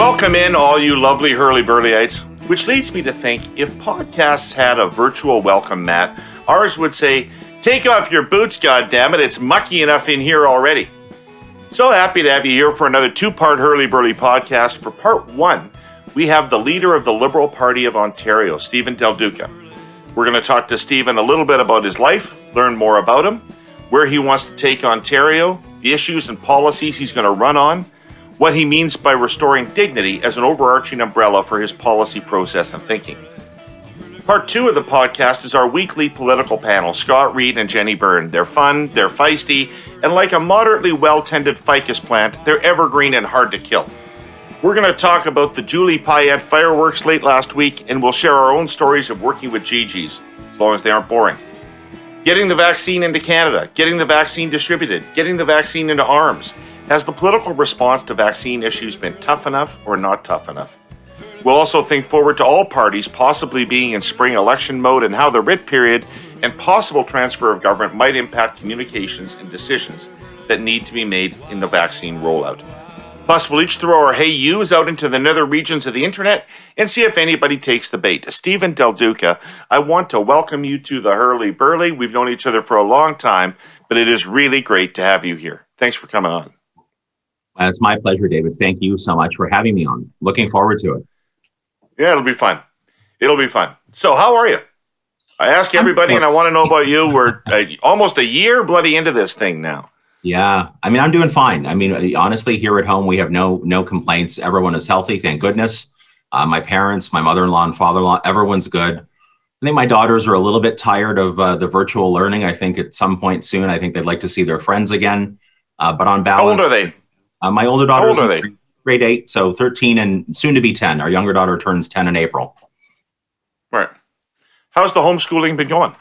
Welcome in, all you lovely Herle Burly-ites. Which leads me to think if podcasts had a virtual welcome mat, ours would say, Take off your boots, goddammit, it's mucky enough in here already. So happy to have you here for another two part Herle Burly podcast. For part one, we have the leader of the Liberal Party of Ontario, Steven Del Duca. We're going to talk to Steven a little bit about his life, learn more about him, where he wants to take Ontario, the issues and policies he's going to run on, what he means by restoring dignity as an overarching umbrella for his policy process and thinking. Part two of the podcast is our weekly political panel, Scott Reid and Jenni Byrne. They're fun, they're feisty, and like a moderately well tended ficus plant, they're evergreen and hard to kill. We're going to talk about the Julie Payette fireworks late last week, and we'll share our own stories of working with GGs, as long as they aren't boring. Getting the vaccine into Canada, getting the vaccine distributed, getting the vaccine into arms, has the political response to vaccine issues been tough enough or not tough enough? We'll also think forward to all parties possibly being in spring election mode and how the writ period and possible transfer of government might impact communications and decisions that need to be made in the vaccine rollout. Plus, we'll each throw our hey yous out into the nether regions of the internet and see if anybody takes the bait. Steven Del Duca, I want to welcome you to the Herle Burly. We've known each other for a long time, but it is really great to have you here. Thanks for coming on. Uh, it's my pleasure, David. Thank you so much for having me on. Looking forward to it. Yeah, it'll be fun. It'll be fun. So, how are you? I ask everybody, and I want to know about you. We're uh, almost a year bloody into this thing now. Yeah, I mean, I'm doing fine. I mean, honestly, here at home, we have no no complaints. Everyone is healthy, thank goodness. Uh, my parents, my mother-in-law, and father-in-law, everyone's good. I think my daughters are a little bit tired of uh, the virtual learning. I think at some point soon, I think they'd like to see their friends again. Uh, but on balance, how old are they? Uh, my older daughter is grade eight, so 13 and soon to be 10. Our younger daughter turns 10 in April. Right. How's the homeschooling been going?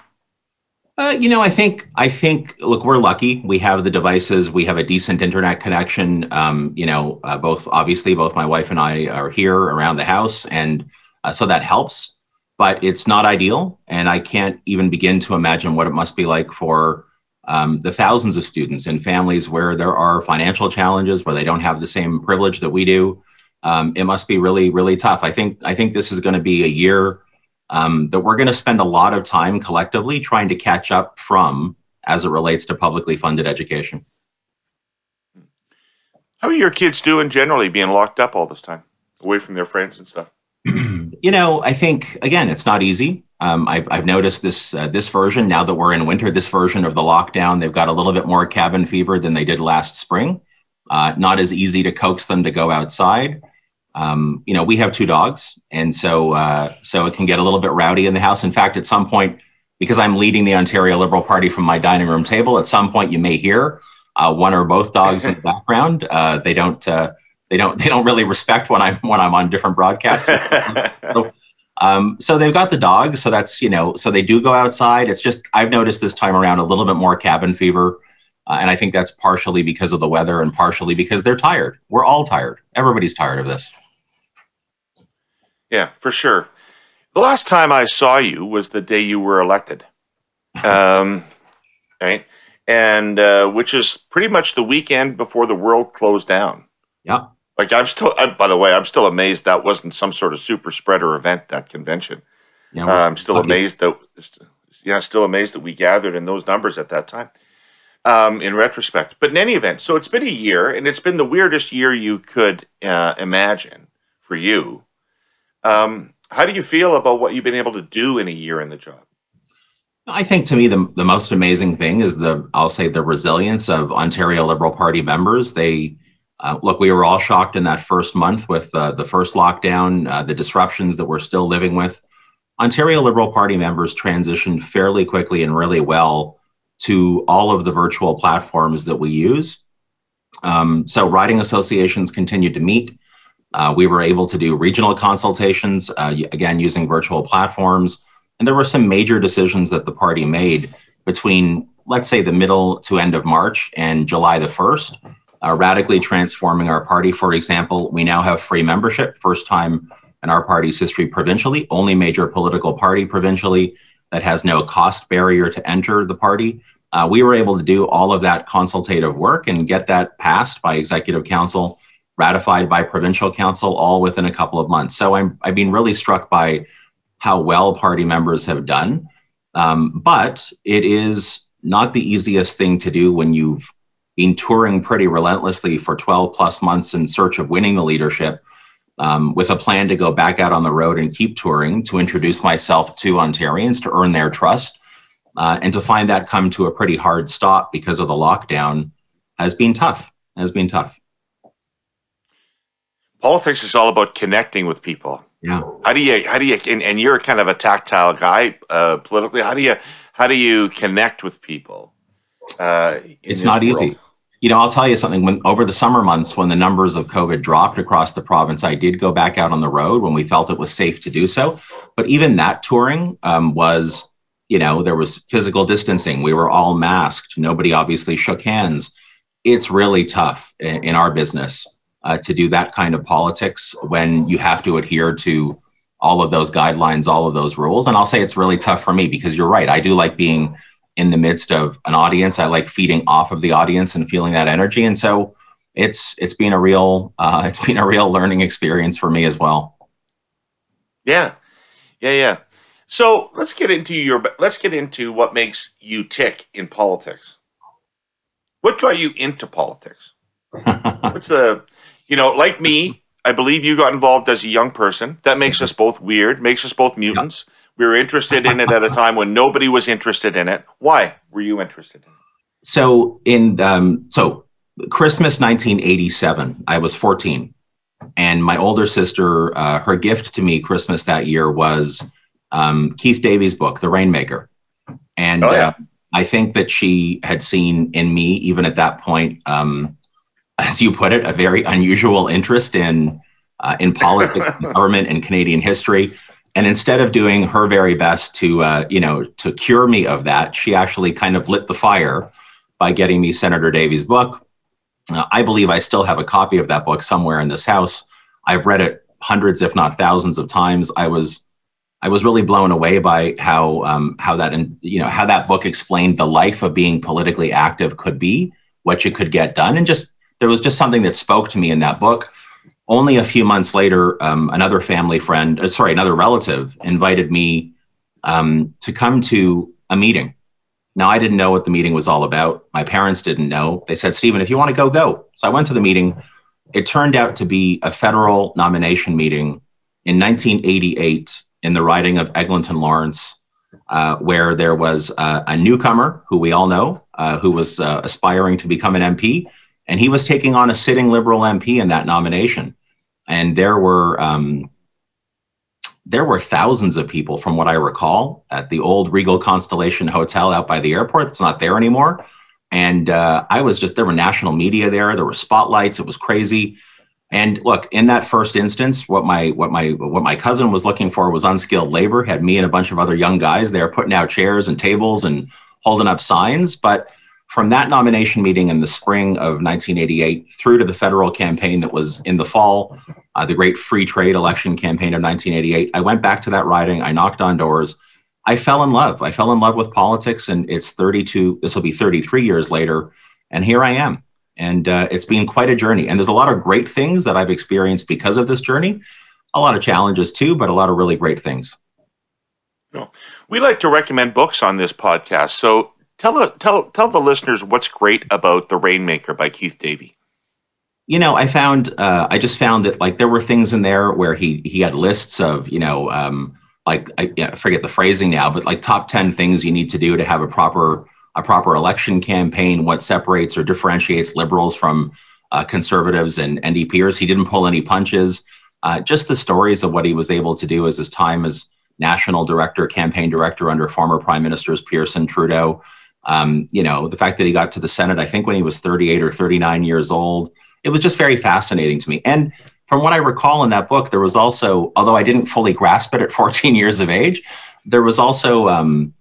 Uh, you know, I think I think look, we're lucky. We have the devices. We have a decent internet connection. Um, you know, uh, both obviously, both my wife and I are here around the house, and uh, so that helps. But it's not ideal, and I can't even begin to imagine what it must be like for um, the thousands of students in families where there are financial challenges, where they don't have the same privilege that we do. Um, it must be really, really tough. I think I think this is going to be a year um, that we're going to spend a lot of time collectively trying to catch up from as it relates to publicly funded education. How are your kids doing generally being locked up all this time, away from their friends and stuff? you know, I think again, it's not easy. Um, I've, I've, noticed this uh, this version now that we're in winter. This version of the lockdown, they've got a little bit more cabin fever than they did last spring. Uh, not as easy to coax them to go outside. Um, you know, we have two dogs, and so uh, so it can get a little bit rowdy in the house. In fact, at some point, because I'm leading the Ontario Liberal Party from my dining room table, at some point you may hear uh, one or both dogs in the background. Uh, they don't uh, they don't they don't really respect when I'm when I'm on different broadcasts. so, um, so they've got the dogs, so that's you know, so they do go outside. It's just I've noticed this time around a little bit more cabin fever, uh, and I think that's partially because of the weather and partially because they're tired. We're all tired. Everybody's tired of this. Yeah, for sure. The last time I saw you was the day you were elected, um, right? And uh, which is pretty much the weekend before the world closed down. Yeah. Like I'm still, I, by the way, I'm still amazed that wasn't some sort of super spreader event that convention. Yeah, uh, I'm still lucky. amazed that, yeah, still amazed that we gathered in those numbers at that time. Um, in retrospect, but in any event, so it's been a year, and it's been the weirdest year you could uh, imagine for you. Um, how do you feel about what you've been able to do in a year in the job? I think to me the, the most amazing thing is the I'll say the resilience of Ontario Liberal Party members. They uh, look, we were all shocked in that first month with uh, the first lockdown, uh, the disruptions that we're still living with. Ontario Liberal Party members transitioned fairly quickly and really well to all of the virtual platforms that we use. Um, so, riding associations continued to meet. Uh, we were able to do regional consultations, uh, again, using virtual platforms. And there were some major decisions that the party made between, let's say, the middle to end of March and July the 1st uh, radically transforming our party. For example, we now have free membership, first time in our party's history provincially, only major political party provincially that has no cost barrier to enter the party. Uh, we were able to do all of that consultative work and get that passed by executive council ratified by provincial council, all within a couple of months. So I'm, I've been really struck by how well party members have done. Um, but it is not the easiest thing to do when you've been touring pretty relentlessly for 12 plus months in search of winning the leadership um, with a plan to go back out on the road and keep touring to introduce myself to Ontarians to earn their trust. Uh, and to find that come to a pretty hard stop because of the lockdown has been tough. Has been tough. Politics is all about connecting with people. Yeah. How do you? How do you? And, and you're kind of a tactile guy uh, politically. How do you? How do you connect with people? Uh, it's not world? easy. You know, I'll tell you something. When over the summer months, when the numbers of COVID dropped across the province, I did go back out on the road when we felt it was safe to do so. But even that touring um, was, you know, there was physical distancing. We were all masked. Nobody obviously shook hands. It's really tough in, in our business uh, to do that kind of politics when you have to adhere to all of those guidelines, all of those rules. And I'll say it's really tough for me because you're right. I do like being in the midst of an audience. I like feeding off of the audience and feeling that energy. And so it's it's been a real uh, it's been a real learning experience for me as well. Yeah, yeah, yeah. So let's get into your let's get into what makes you tick in politics. What got you into politics? What's the you know, like me, I believe you got involved as a young person. That makes us both weird, makes us both mutants. We were interested in it at a time when nobody was interested in it. Why were you interested in it? So in um, so Christmas 1987, I was 14, and my older sister, uh, her gift to me Christmas that year was um, Keith Davey's book, The Rainmaker, and oh, yeah. uh, I think that she had seen in me, even at that point, um, as you put it, a very unusual interest in uh, in politics, government, and Canadian history. And instead of doing her very best to uh, you know to cure me of that, she actually kind of lit the fire by getting me Senator Davey's book. Uh, I believe I still have a copy of that book somewhere in this house. I've read it hundreds, if not thousands, of times. I was I was really blown away by how um, how that you know how that book explained the life of being politically active could be, what you could get done, and just there was just something that spoke to me in that book. Only a few months later, um, another family friend, uh, sorry, another relative invited me um, to come to a meeting. Now, I didn't know what the meeting was all about. My parents didn't know. They said, Steven, if you want to go, go. So I went to the meeting. It turned out to be a federal nomination meeting in 1988 in the riding of Eglinton Lawrence, uh, where there was uh, a newcomer who we all know, uh, who was uh, aspiring to become an MP, and he was taking on a sitting Liberal MP in that nomination. And there were um, there were thousands of people, from what I recall, at the old Regal Constellation Hotel out by the airport. It's not there anymore. And uh, I was just there were national media there. There were spotlights. It was crazy. And look, in that first instance, what my what my what my cousin was looking for was unskilled labor. Had me and a bunch of other young guys there putting out chairs and tables and holding up signs. But from that nomination meeting in the spring of 1988 through to the federal campaign that was in the fall, uh, the great free trade election campaign of 1988, I went back to that riding. I knocked on doors. I fell in love. I fell in love with politics, and it's 32, this will be 33 years later. And here I am. And uh, it's been quite a journey. And there's a lot of great things that I've experienced because of this journey, a lot of challenges too, but a lot of really great things. We like to recommend books on this podcast. So Tell tell tell the listeners what's great about The Rainmaker by Keith Davey. You know, I found uh, I just found that like there were things in there where he he had lists of you know um, like I, yeah, forget the phrasing now, but like top ten things you need to do to have a proper a proper election campaign. What separates or differentiates liberals from uh, conservatives and NDPers. He didn't pull any punches. Uh, just the stories of what he was able to do as his time as national director, campaign director under former prime ministers Pearson, Trudeau. Um, you know, the fact that he got to the Senate, I think when he was 38 or 39 years old, it was just very fascinating to me. And from what I recall in that book, there was also, although I didn't fully grasp it at 14 years of age, there was also, um,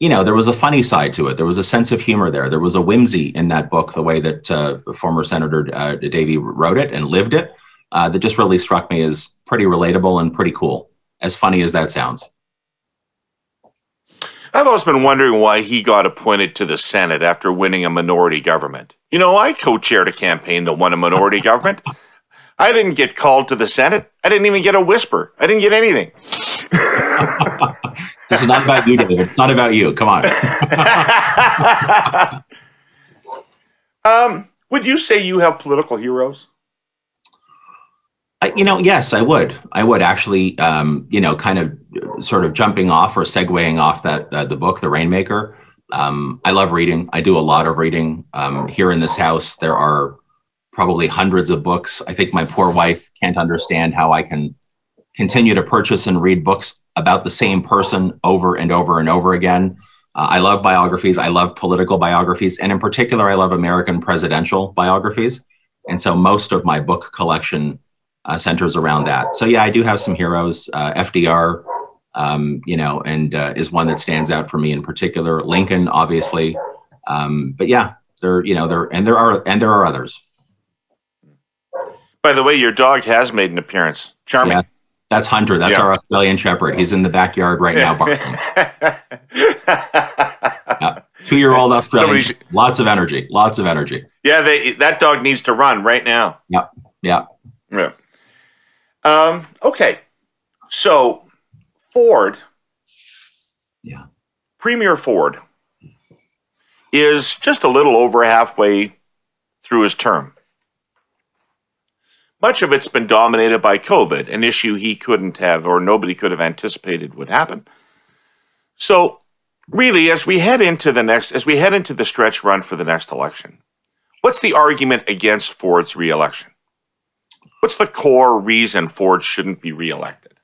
you know, there was a funny side to it. There was a sense of humor there. There was a whimsy in that book, the way that uh, former Senator uh, Davey wrote it and lived it, uh, that just really struck me as pretty relatable and pretty cool, as funny as that sounds. I've always been wondering why he got appointed to the Senate after winning a minority government. You know, I co chaired a campaign that won a minority government. I didn't get called to the Senate. I didn't even get a whisper. I didn't get anything. this is not about you, David. It's not about you. Come on. um, would you say you have political heroes? I, you know, yes, I would. I would actually, um, you know, kind of sort of jumping off or segueing off that uh, the book, The Rainmaker. Um, I love reading. I do a lot of reading. Um, here in this house, there are probably hundreds of books. I think my poor wife can't understand how I can continue to purchase and read books about the same person over and over and over again. Uh, I love biographies. I love political biographies. And in particular, I love American presidential biographies. And so most of my book collection uh, centers around that. So yeah, I do have some heroes. Uh, FDR, um, you know, and uh, is one that stands out for me in particular. Lincoln, obviously. Um, but yeah, there, you know, there and there are and there are others. By the way, your dog has made an appearance. Charming. Yeah, that's Hunter. That's yeah. our Australian Shepherd. He's in the backyard right now yeah. Two-year-old Australian. Somebody's... Lots of energy. Lots of energy. Yeah, they, that dog needs to run right now. Yep. Yeah. Yeah. Um, okay. So Ford. Yeah. Premier Ford is just a little over halfway through his term. Much of it's been dominated by COVID, an issue he couldn't have or nobody could have anticipated would happen. So, really, as we head into the next, as we head into the stretch run for the next election, what's the argument against Ford's reelection? What's the core reason Ford shouldn't be reelected?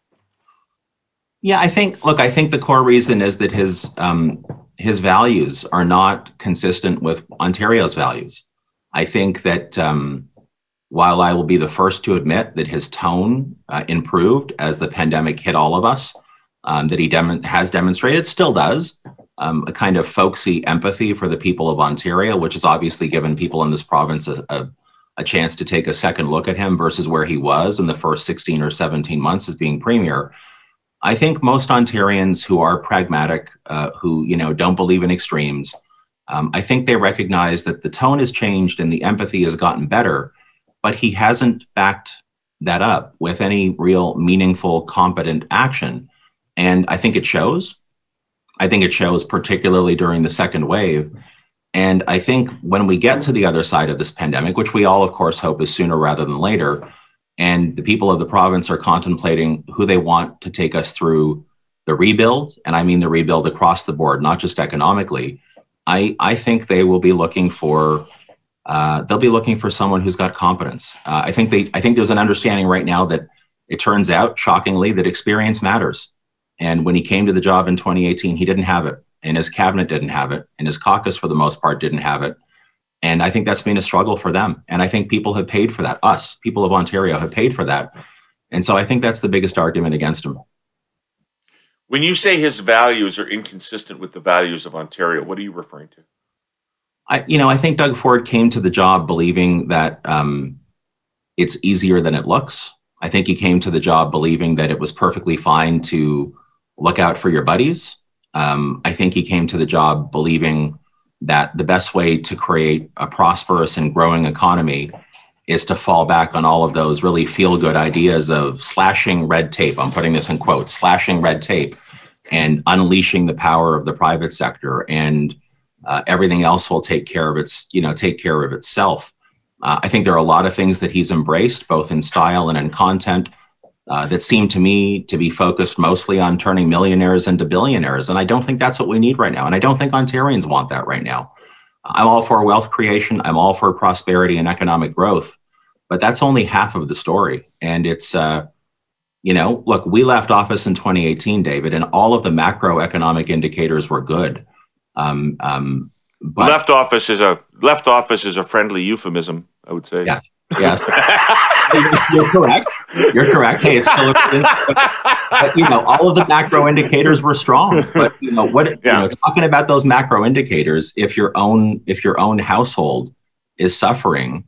Yeah, I think. Look, I think the core reason is that his um, his values are not consistent with Ontario's values. I think that um, while I will be the first to admit that his tone uh, improved as the pandemic hit all of us, um, that he dem- has demonstrated, still does, um, a kind of folksy empathy for the people of Ontario, which has obviously given people in this province a, a, a, chance to take a second look at him versus where he was in the first 16 or 17 months as being premier. I think most Ontarians who are pragmatic, uh, who you know don't believe in extremes, um, I think they recognize that the tone has changed and the empathy has gotten better but he hasn't backed that up with any real meaningful, competent action. And I think it shows. I think it shows particularly during the second wave. And I think when we get to the other side of this pandemic, which we all, of course, hope is sooner rather than later, and the people of the province are contemplating who they want to take us through the rebuild, and I mean the rebuild across the board, not just economically, I, I think they will be looking for uh, they'll be looking for someone who's got competence. Uh, I think they, I think there's an understanding right now that it turns out, shockingly, that experience matters. And when he came to the job in 2018, he didn't have it, and his cabinet didn't have it, and his caucus, for the most part, didn't have it. And I think that's been a struggle for them. And I think people have paid for that. Us, people of Ontario, have paid for that. And so I think that's the biggest argument against him. When you say his values are inconsistent with the values of Ontario, what are you referring to? I, you know, I think Doug Ford came to the job believing that um, it's easier than it looks. I think he came to the job believing that it was perfectly fine to look out for your buddies. Um, I think he came to the job believing that the best way to create a prosperous and growing economy is to fall back on all of those really feel good ideas of slashing red tape. I'm putting this in quotes slashing red tape and unleashing the power of the private sector. And uh, everything else will take care of its you know take care of itself. Uh, i think there are a lot of things that he's embraced both in style and in content uh, that seem to me to be focused mostly on turning millionaires into billionaires. And i don't think that's what we need right now. And i don't think ontarians want that right now. I'm all for wealth creation. I'm all for prosperity and economic growth. But that's only half of the story. And it's uh, you know look we left office in 2018 david and all of the macroeconomic indicators were good. Um, um, but, left office is a left office is a friendly euphemism, I would say. Yeah, yeah. You're correct. You're correct. Hey, it's still, but, you know, all of the macro indicators were strong. But you know what? Yeah. You know, talking about those macro indicators, if your own if your own household is suffering,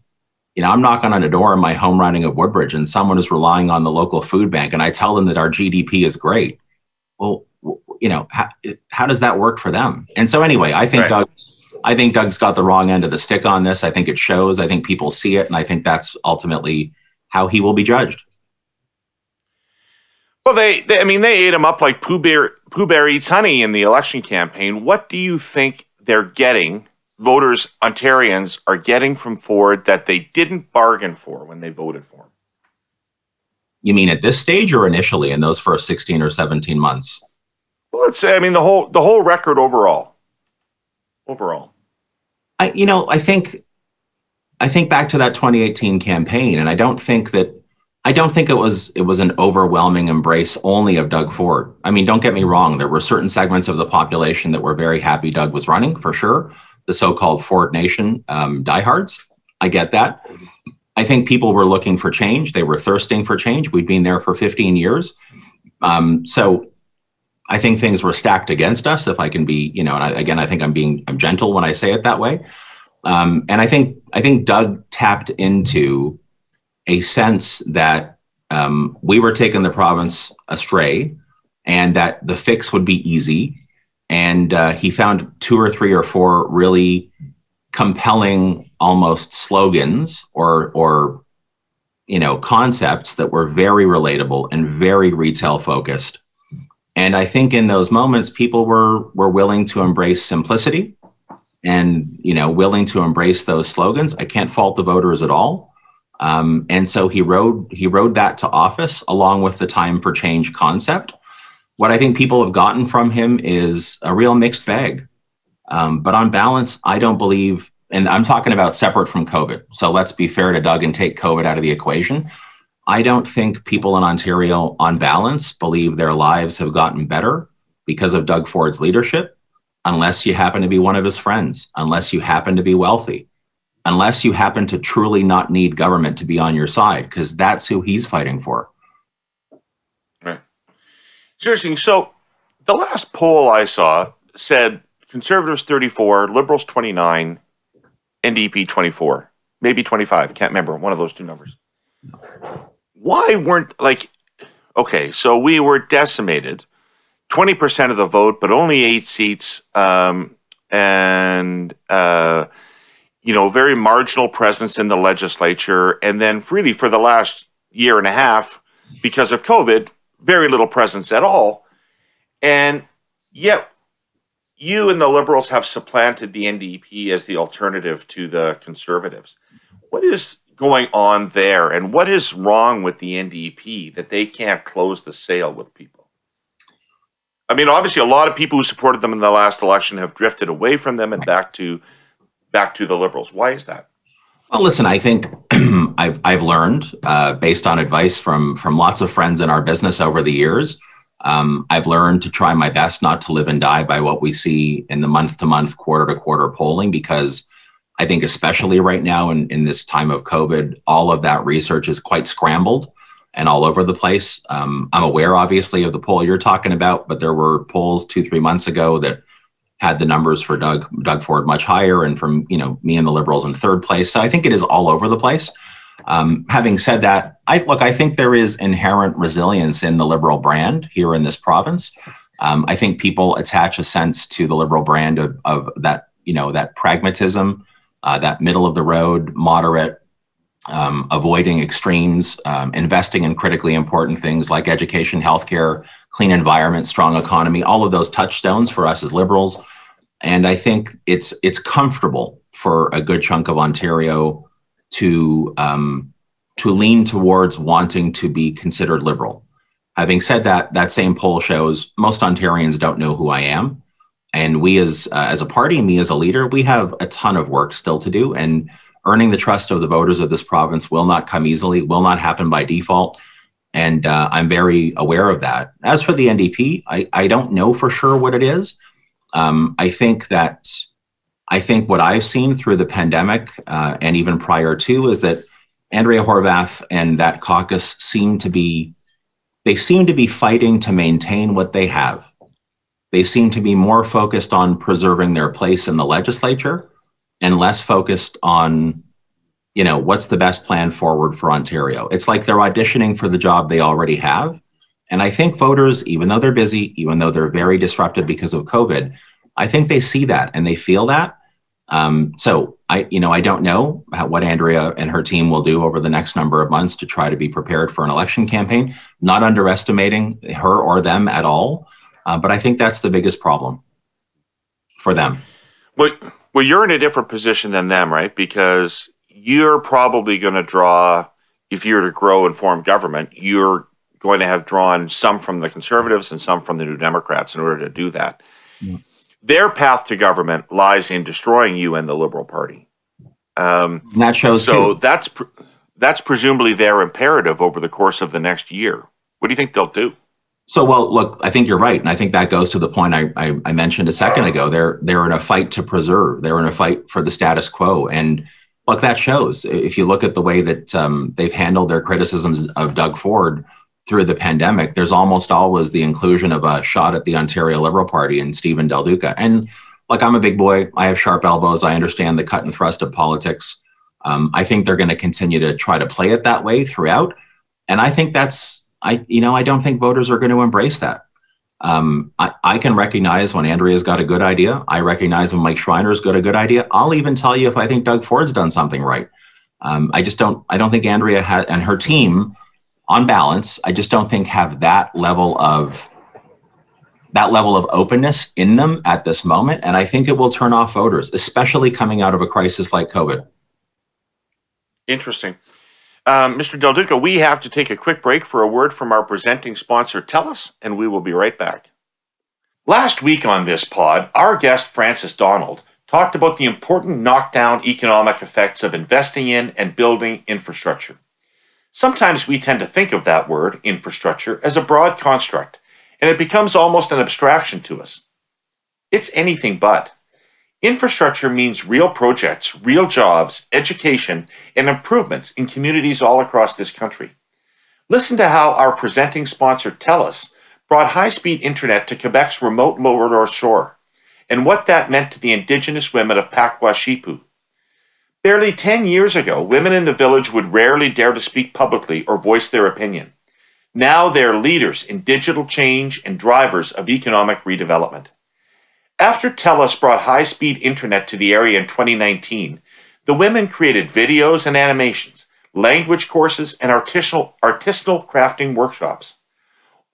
you know, I'm knocking on a door in my home riding of Woodbridge, and someone is relying on the local food bank, and I tell them that our GDP is great. Well, you know, how, how does that work for them? And so anyway, I think right. Doug, I think Doug's got the wrong end of the stick on this. I think it shows. I think people see it, and I think that's ultimately how he will be judged. Well, they, they I mean, they ate him up like Pooh Bear, Pooh Bear eats honey in the election campaign. What do you think they're getting? Voters, Ontarians, are getting from Ford that they didn't bargain for when they voted for him. You mean at this stage or initially in those first sixteen or seventeen months? Well, let's say, I mean, the whole the whole record overall. Overall, I you know I think I think back to that 2018 campaign, and I don't think that I don't think it was it was an overwhelming embrace only of Doug Ford. I mean, don't get me wrong, there were certain segments of the population that were very happy Doug was running for sure. The so-called Ford Nation um, diehards. I get that. I think people were looking for change. They were thirsting for change. We'd been there for 15 years. Um, so I think things were stacked against us. If I can be, you know, and I, again, I think I'm being I'm gentle when I say it that way. Um, and I think I think Doug tapped into a sense that um, we were taking the province astray and that the fix would be easy. And uh, he found two or three or four really compelling, almost slogans or, or you know, concepts that were very relatable and very retail focused. And I think in those moments, people were were willing to embrace simplicity and you know willing to embrace those slogans. I can't fault the voters at all. Um, and so he rode he rode that to office along with the time for change concept. What I think people have gotten from him is a real mixed bag. Um, but on balance, I don't believe, and I'm talking about separate from COVID. So let's be fair to Doug and take COVID out of the equation. I don't think people in Ontario, on balance, believe their lives have gotten better because of Doug Ford's leadership, unless you happen to be one of his friends, unless you happen to be wealthy, unless you happen to truly not need government to be on your side, because that's who he's fighting for. Right. Seriously, so the last poll I saw said Conservatives 34, Liberals 29, NDP 24, maybe 25. Can't remember one of those two numbers. Why weren't like okay? So we were decimated, 20 percent of the vote, but only eight seats, um, and uh, you know, very marginal presence in the legislature. And then, really, for the last year and a half, because of COVID, very little presence at all. And yet, you and the Liberals have supplanted the NDP as the alternative to the Conservatives. What is going on there, and what is wrong with the NDP that they can't close the sale with people? I mean, obviously, a lot of people who supported them in the last election have drifted away from them and back to back to the liberals. Why is that? Well, listen, I think I've I've learned uh, based on advice from from lots of friends in our business over the years. Um, I've learned to try my best not to live and die by what we see in the month to month, quarter to quarter polling, because I think, especially right now in, in this time of COVID, all of that research is quite scrambled and all over the place. Um, I'm aware, obviously, of the poll you're talking about, but there were polls two, three months ago that had the numbers for Doug Doug Ford much higher, and from you know me and the Liberals in third place. So I think it is all over the place. Um, having said that, I look. I think there is inherent resilience in the Liberal brand here in this province. Um, I think people attach a sense to the Liberal brand of, of that you know that pragmatism, uh, that middle of the road, moderate, um, avoiding extremes, um, investing in critically important things like education, healthcare, clean environment, strong economy, all of those touchstones for us as liberals. And I think it's it's comfortable for a good chunk of Ontario to um, to lean towards wanting to be considered liberal. Having said that, that same poll shows most Ontarians don't know who I am, and we as uh, as a party, and me as a leader, we have a ton of work still to do. And earning the trust of the voters of this province will not come easily, will not happen by default. And uh, I'm very aware of that. As for the NDP, I, I don't know for sure what it is. Um, I think that I think what I've seen through the pandemic uh, and even prior to is that Andrea Horwath and that caucus seem to be they seem to be fighting to maintain what they have. They seem to be more focused on preserving their place in the legislature and less focused on you know what's the best plan forward for ontario. It's like they're auditioning for the job they already have. And i think voters even though they're busy even though they're very disrupted because of covid i think they see that and they feel that. Um, so I, you know, I don't know how, what Andrea and her team will do over the next number of months to try to be prepared for an election campaign. Not underestimating her or them at all, uh, but I think that's the biggest problem for them. Well, well, you're in a different position than them, right? Because you're probably going to draw, if you're to grow and form government, you're going to have drawn some from the conservatives and some from the New Democrats in order to do that. Yeah. Their path to government lies in destroying you and the Liberal Party. Um, that shows. So too. that's that's presumably their imperative over the course of the next year. What do you think they'll do? So, well, look, I think you're right, and I think that goes to the point I, I, I mentioned a second ago. They're they're in a fight to preserve. They're in a fight for the status quo, and look, that shows. If you look at the way that um, they've handled their criticisms of Doug Ford through the pandemic, there's almost always the inclusion of a shot at the Ontario Liberal Party and Steven Del Duca. And like, I'm a big boy. I have sharp elbows. I understand the cut and thrust of politics. Um, I think they're going to continue to try to play it that way throughout, and I think that's I, you know, I don't think voters are going to embrace that. Um, I, I, can recognize when Andrea's got a good idea. I recognize when Mike Schreiner's got a good idea. I'll even tell you if I think Doug Ford's done something right. Um, I just don't. I don't think Andrea ha- and her team, on balance, I just don't think have that level of that level of openness in them at this moment. And I think it will turn off voters, especially coming out of a crisis like COVID. Interesting. Um, Mr. Del Duca, we have to take a quick break for a word from our presenting sponsor, TELUS, and we will be right back. Last week on this pod, our guest, Frances Donald, talked about the important knockdown economic effects of investing in and building infrastructure. Sometimes we tend to think of that word, infrastructure, as a broad construct, and it becomes almost an abstraction to us. It's anything but. Infrastructure means real projects, real jobs, education, and improvements in communities all across this country. Listen to how our presenting sponsor TELUS brought high-speed internet to Quebec's remote Labrador shore, and what that meant to the indigenous women of Pakua Shipi. Barely 10 years ago, women in the village would rarely dare to speak publicly or voice their opinion. Now they're leaders in digital change and drivers of economic redevelopment. After TELUS brought high-speed internet to the area in 2019, the women created videos and animations, language courses, and artisanal, artisanal crafting workshops.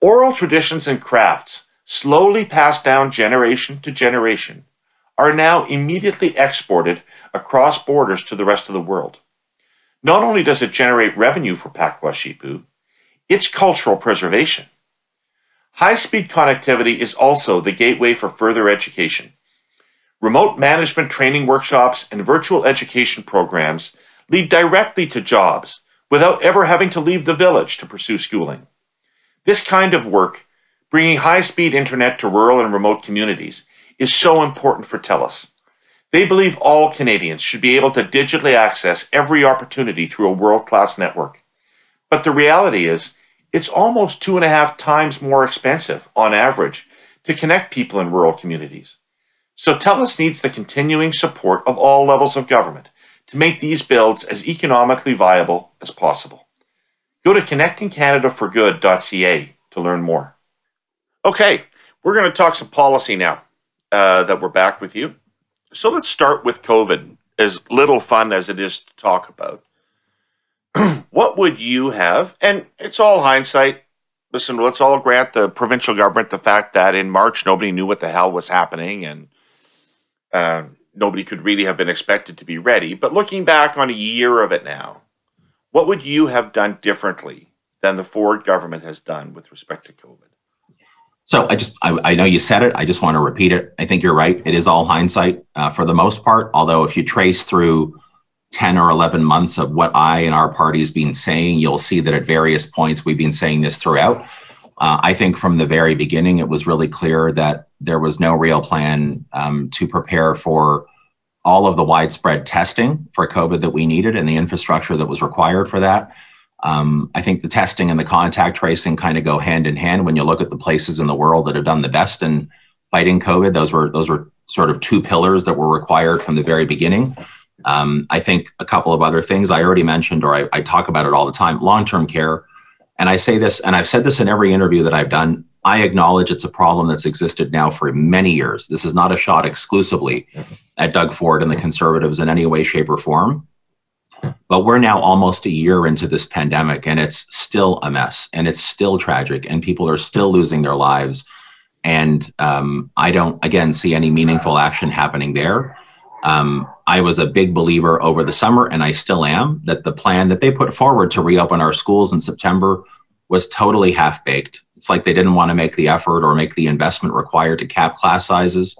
Oral traditions and crafts, slowly passed down generation to generation, are now immediately exported across borders to the rest of the world. Not only does it generate revenue for Pakua Shipi, it's cultural preservation. High-speed connectivity is also the gateway for further education. Remote management training workshops and virtual education programs lead directly to jobs without ever having to leave the village to pursue schooling. This kind of work, bringing high-speed internet to rural and remote communities, is so important for TELUS. They believe all Canadians should be able to digitally access every opportunity through a world-class network. But the reality is, it's almost two and a half times more expensive on average to connect people in rural communities. So TELUS needs the continuing support of all levels of government to make these builds as economically viable as possible. Go to connectingcanadaforgood.ca to learn more. Okay, we're going to talk some policy now uh, that we're back with you. So let's start with COVID, as little fun as it is to talk about. what would you have? And it's all hindsight. Listen, let's all grant the provincial government the fact that in March nobody knew what the hell was happening and uh, nobody could really have been expected to be ready. But looking back on a year of it now, what would you have done differently than the Ford government has done with respect to COVID? So I just, I, I, know you said it. I just want to repeat it. I think you're right. It is all hindsight uh, for the most part. Although if you trace through 10 or 11 months of what I and our party has been saying, you'll see that at various points we've been saying this throughout. Uh, I think from the very beginning, it was really clear that there was no real plan um, to prepare for all of the widespread testing for COVID that we needed and the infrastructure that was required for that. Um, I think the testing and the contact tracing kind of go hand in hand when you look at the places in the world that have done the best in fighting COVID. Those were those were sort of two pillars that were required from the very beginning. Um, I think a couple of other things I already mentioned, or I, I talk about it all the time long term care. And I say this, and I've said this in every interview that I've done. I acknowledge it's a problem that's existed now for many years. This is not a shot exclusively at Doug Ford and the conservatives in any way, shape, or form. But we're now almost a year into this pandemic and it's still a mess and it's still tragic and people are still losing their lives. And um, I don't, again, see any meaningful action happening there. Um, I was a big believer over the summer, and I still am, that the plan that they put forward to reopen our schools in September was totally half baked. It's like they didn't want to make the effort or make the investment required to cap class sizes.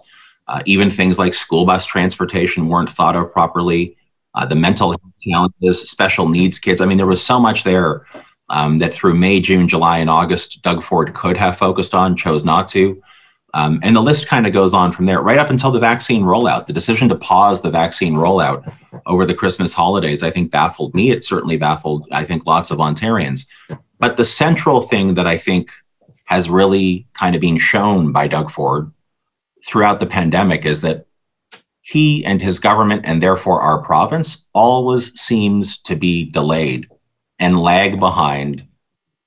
Uh, even things like school bus transportation weren't thought of properly. Uh, the mental health challenges, special needs kids. I mean, there was so much there um, that through May, June, July, and August, Doug Ford could have focused on, chose not to. Um, and the list kind of goes on from there, right up until the vaccine rollout. The decision to pause the vaccine rollout over the Christmas holidays, I think, baffled me. It certainly baffled, I think, lots of Ontarians. But the central thing that I think has really kind of been shown by Doug Ford throughout the pandemic is that he and his government, and therefore our province, always seems to be delayed and lag behind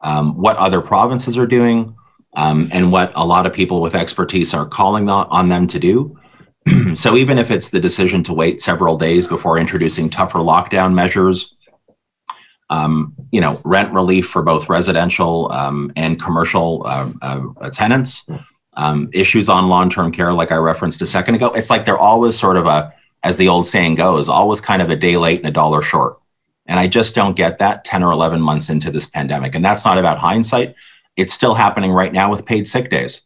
um, what other provinces are doing um, and what a lot of people with expertise are calling on them to do. so even if it's the decision to wait several days before introducing tougher lockdown measures, um, you know, rent relief for both residential um, and commercial uh, uh, tenants, um, issues on long-term care, like I referenced a second ago. It's like they're always sort of a, as the old saying goes, always kind of a day late and a dollar short. And I just don't get that 10 or 11 months into this pandemic. And that's not about hindsight. It's still happening right now with paid sick days.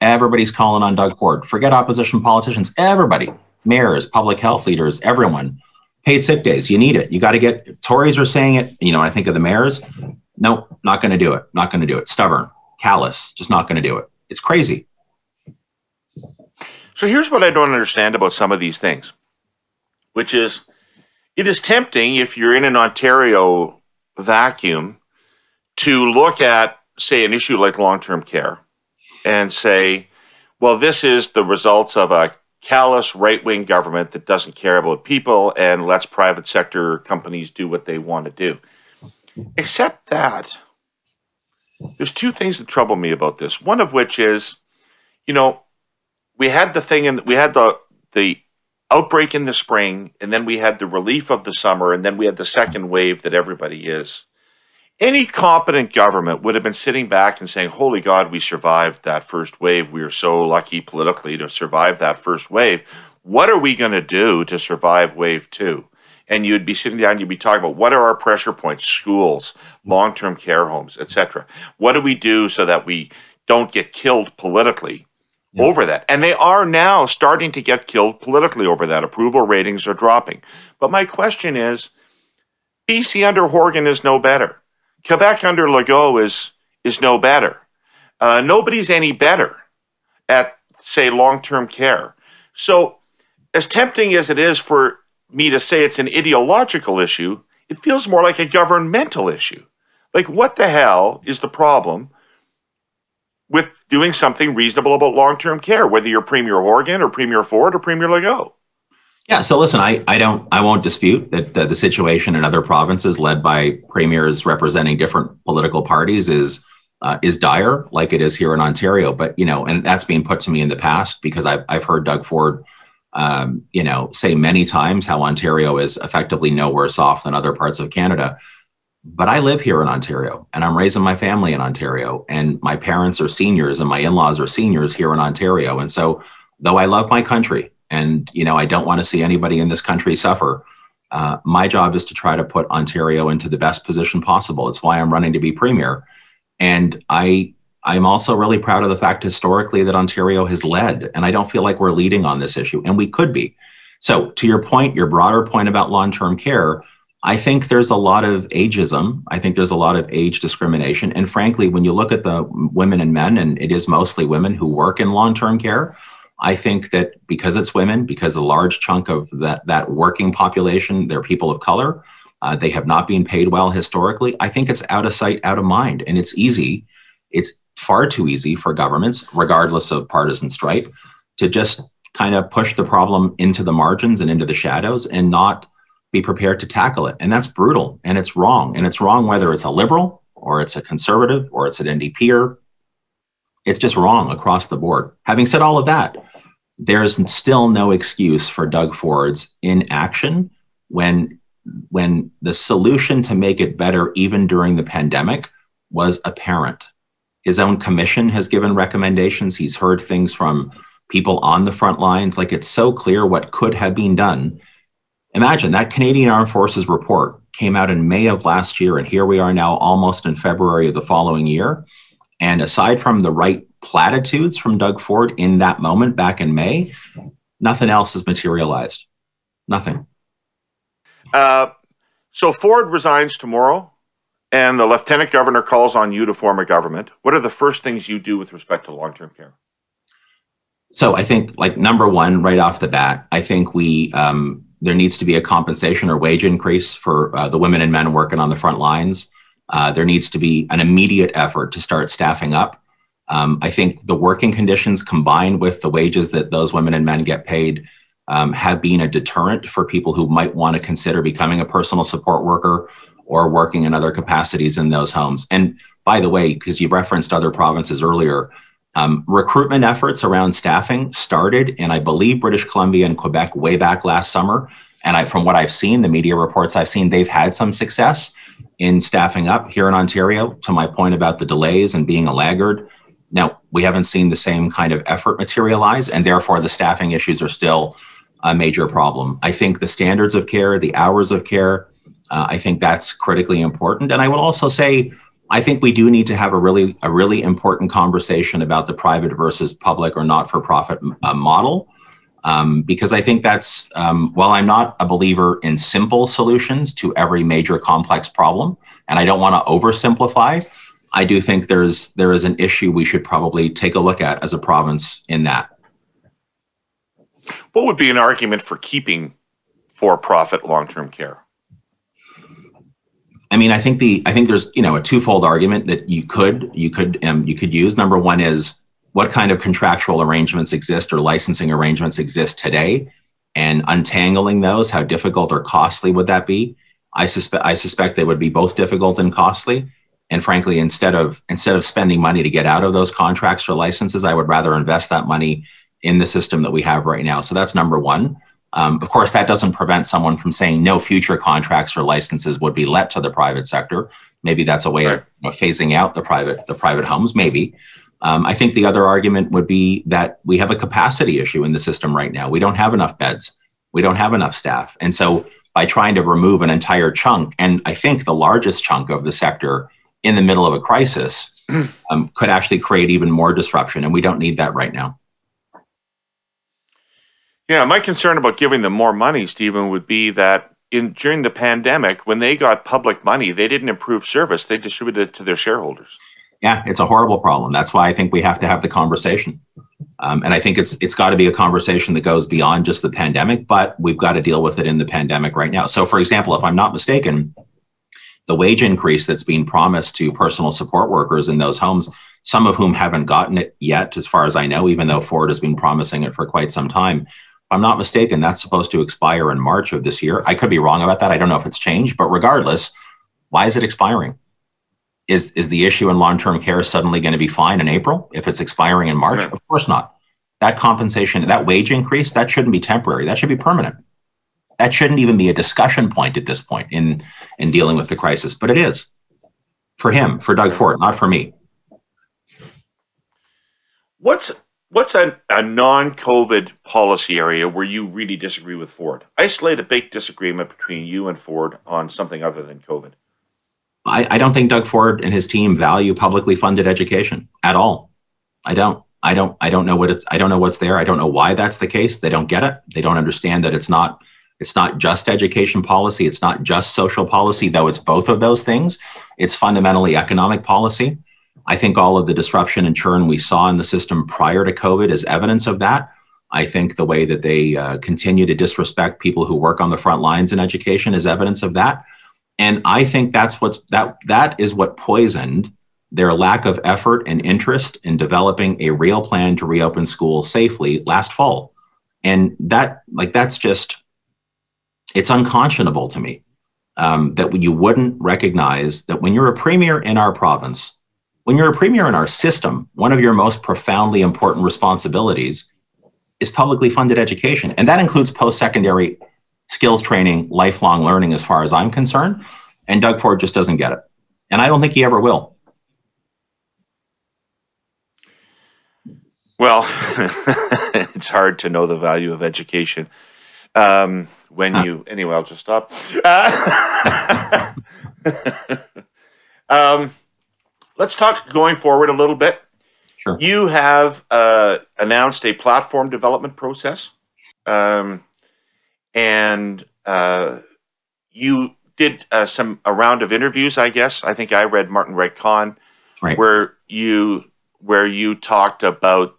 Everybody's calling on Doug Ford. Forget opposition politicians. Everybody, mayors, public health leaders, everyone. Paid sick days. You need it. You got to get. Tories are saying it. You know, I think of the mayors. Nope, not going to do it. Not going to do it. Stubborn, callous, just not going to do it. It's crazy. So here's what I don't understand about some of these things, which is it is tempting if you're in an Ontario vacuum to look at say, an issue like long term care and say, well, this is the results of a callous right wing government that doesn't care about people and lets private sector companies do what they want to do. Except that there's two things that trouble me about this. One of which is, you know, we had the thing and we had the the outbreak in the spring, and then we had the relief of the summer, and then we had the second wave that everybody is any competent government would have been sitting back and saying, Holy God, we survived that first wave. We are so lucky politically to survive that first wave. What are we going to do to survive wave two? And you'd be sitting down, you'd be talking about what are our pressure points, schools, long term care homes, etc. What do we do so that we don't get killed politically yeah. over that? And they are now starting to get killed politically over that. Approval ratings are dropping. But my question is BC under Horgan is no better. Quebec under Legault is is no better. Uh, nobody's any better at say long-term care. So, as tempting as it is for me to say it's an ideological issue, it feels more like a governmental issue. Like, what the hell is the problem with doing something reasonable about long-term care, whether you're Premier Horgan or Premier Ford or Premier Legault? Yeah. So listen, I, I don't I won't dispute that uh, the situation in other provinces led by premiers representing different political parties is uh, is dire, like it is here in Ontario. But you know, and that's being put to me in the past because I've I've heard Doug Ford, um, you know, say many times how Ontario is effectively no worse off than other parts of Canada. But I live here in Ontario, and I'm raising my family in Ontario, and my parents are seniors, and my in-laws are seniors here in Ontario, and so though I love my country and you know I don't want to see anybody in this country suffer. Uh, my job is to try to put Ontario into the best position possible. It's why I'm running to be premier, and I I'm also really proud of the fact historically that Ontario has led, and I don't feel like we're leading on this issue, and we could be. So, to your point, your broader point about long-term care, I think there's a lot of ageism. I think there's a lot of age discrimination. And frankly, when you look at the women and men, and it is mostly women who work in long term care, I think that because it's women, because a large chunk of that, that working population, they're people of color, uh, they have not been paid well historically. I think it's out of sight, out of mind. And it's easy, it's far too easy for governments, regardless of partisan stripe, to just kind of push the problem into the margins and into the shadows and not be prepared to tackle it. And that's brutal and it's wrong. And it's wrong whether it's a liberal or it's a conservative or it's an NDPer. It's just wrong across the board. Having said all of that, there's still no excuse for Doug Ford's inaction when when the solution to make it better even during the pandemic was apparent. His own commission has given recommendations. He's heard things from people on the front lines. Like it's so clear what could have been done. Imagine that Canadian Armed Forces report came out in May of last year, and here we are now almost in February of the following year. And aside from the right platitudes from Doug Ford in that moment back in May, nothing else has materialized. Nothing. Uh, so Ford resigns tomorrow, and the lieutenant governor calls on you to form a government. What are the first things you do with respect to long term care? So I think, like number one, right off the bat, I think we um, there needs to be a compensation or wage increase for uh, the women and men working on the front lines. Uh, there needs to be an immediate effort to start staffing up. Um, I think the working conditions combined with the wages that those women and men get paid um, have been a deterrent for people who might want to consider becoming a personal support worker or working in other capacities in those homes. And by the way, because you referenced other provinces earlier, um, recruitment efforts around staffing started in, I believe, British Columbia and Quebec way back last summer. And I, from what I've seen, the media reports I've seen, they've had some success in staffing up here in Ontario. To my point about the delays and being a laggard, now we haven't seen the same kind of effort materialize, and therefore the staffing issues are still a major problem. I think the standards of care, the hours of care, uh, I think that's critically important. And I would also say I think we do need to have a really a really important conversation about the private versus public or not for profit uh, model. Um, because I think that's um, while I'm not a believer in simple solutions to every major complex problem, and I don't want to oversimplify, I do think there's there is an issue we should probably take a look at as a province in that. What would be an argument for keeping for-profit long-term care? I mean, I think the I think there's you know a twofold argument that you could you could um, you could use. Number one is what kind of contractual arrangements exist or licensing arrangements exist today, and untangling those. How difficult or costly would that be? I suspect I suspect they would be both difficult and costly. And frankly, instead of instead of spending money to get out of those contracts or licenses, I would rather invest that money in the system that we have right now. So that's number one. Um, of course, that doesn't prevent someone from saying no future contracts or licenses would be let to the private sector. Maybe that's a way right. of you know, phasing out the private the private homes. Maybe. Um, I think the other argument would be that we have a capacity issue in the system right now. We don't have enough beds. We don't have enough staff, and so by trying to remove an entire chunk, and I think the largest chunk of the sector in the middle of a crisis, um, could actually create even more disruption, and we don't need that right now. Yeah, my concern about giving them more money, Steven, would be that in during the pandemic, when they got public money, they didn't improve service; they distributed it to their shareholders. Yeah, it's a horrible problem. That's why I think we have to have the conversation, um, and I think it's it's got to be a conversation that goes beyond just the pandemic. But we've got to deal with it in the pandemic right now. So, for example, if I'm not mistaken, the wage increase that's being promised to personal support workers in those homes, some of whom haven't gotten it yet, as far as I know, even though Ford has been promising it for quite some time If I'm not mistaken, that's supposed to expire in March of this year. I could be wrong about that. I don't know if it's changed, but regardless, why is it expiring? Is is the issue in long-term care suddenly going to be fine in April if it's expiring in March? Of course not. That compensation, that wage increase, that shouldn't be temporary. That should be permanent. That shouldn't even be a discussion point at this point in in dealing with the crisis, but it is for him, for Doug Ford, not for me. What's what's a, a non-COVID policy area where you really disagree with Ford? Isolate a big disagreement between you and Ford on something other than COVID. I, I don't think Doug Ford and his team value publicly funded education at all. I don't. I don't. I don't know what it's. I don't know what's there. I don't know why that's the case. They don't get it. They don't understand that it's not. It's not just education policy. It's not just social policy, though. It's both of those things. It's fundamentally economic policy. I think all of the disruption and churn we saw in the system prior to COVID is evidence of that. I think the way that they uh, continue to disrespect people who work on the front lines in education is evidence of that. And I think that's what's that that is what poisoned their lack of effort and interest in developing a real plan to reopen schools safely last fall. And that like that's just it's unconscionable to me um, that you wouldn't recognize that when you're a premier in our province when you're a premier in our system, one of your most profoundly important responsibilities is publicly funded education. And that includes post secondary skills training, lifelong learning, as far as I'm concerned. And Doug Ford just doesn't get it. And I don't think he ever will. Well, it's hard to know the value of education um, when huh. you. Anyway, I'll just stop. Uh, um, let's talk going forward a little bit. Sure. You have uh, announced a platform development process, um, and uh, you did uh, some a round of interviews. I guess I think I read Martin Regg Cohn, right. where you where you talked about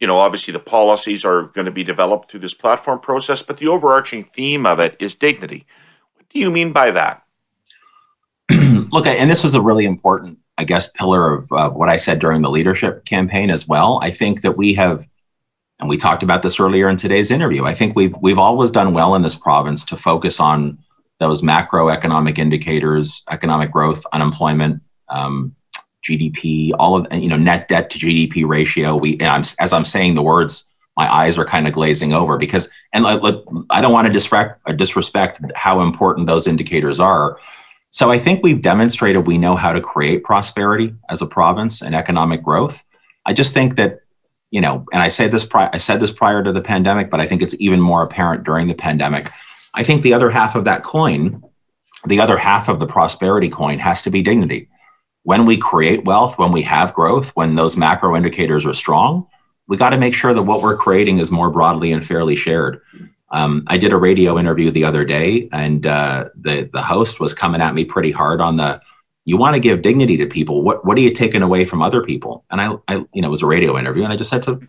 you know obviously the policies are going to be developed through this platform process, but the overarching theme of it is dignity. What do you mean by that? Look, and this was a really important I guess, pillar of uh, what I said during the leadership campaign as well. I think that we have, and we talked about this earlier in today's interview. I think we've we've always done well in this province to focus on those macroeconomic indicators, economic growth, unemployment, um, GDP, all of you know, net debt to GDP ratio. We, I'm, as I'm saying the words, my eyes are kind of glazing over because, and I don't want to disrespect, uh, disrespect how important those indicators are so I think we've demonstrated we know how to create prosperity as a province and economic growth. I just think that, you know, and I say this, pri- I said this prior to the pandemic, but I think it's even more apparent during the pandemic. I think the other half of that coin, the other half of the prosperity coin has to be dignity. When we create wealth, when we have growth, when those macro indicators are strong, we got to make sure that what we're creating is more broadly and fairly shared. Um, I did a radio interview the other day, and uh, the the host was coming at me pretty hard on the. You want to give dignity to people. What what are you taking away from other people? And I, I you know, it was a radio interview, and I just said to,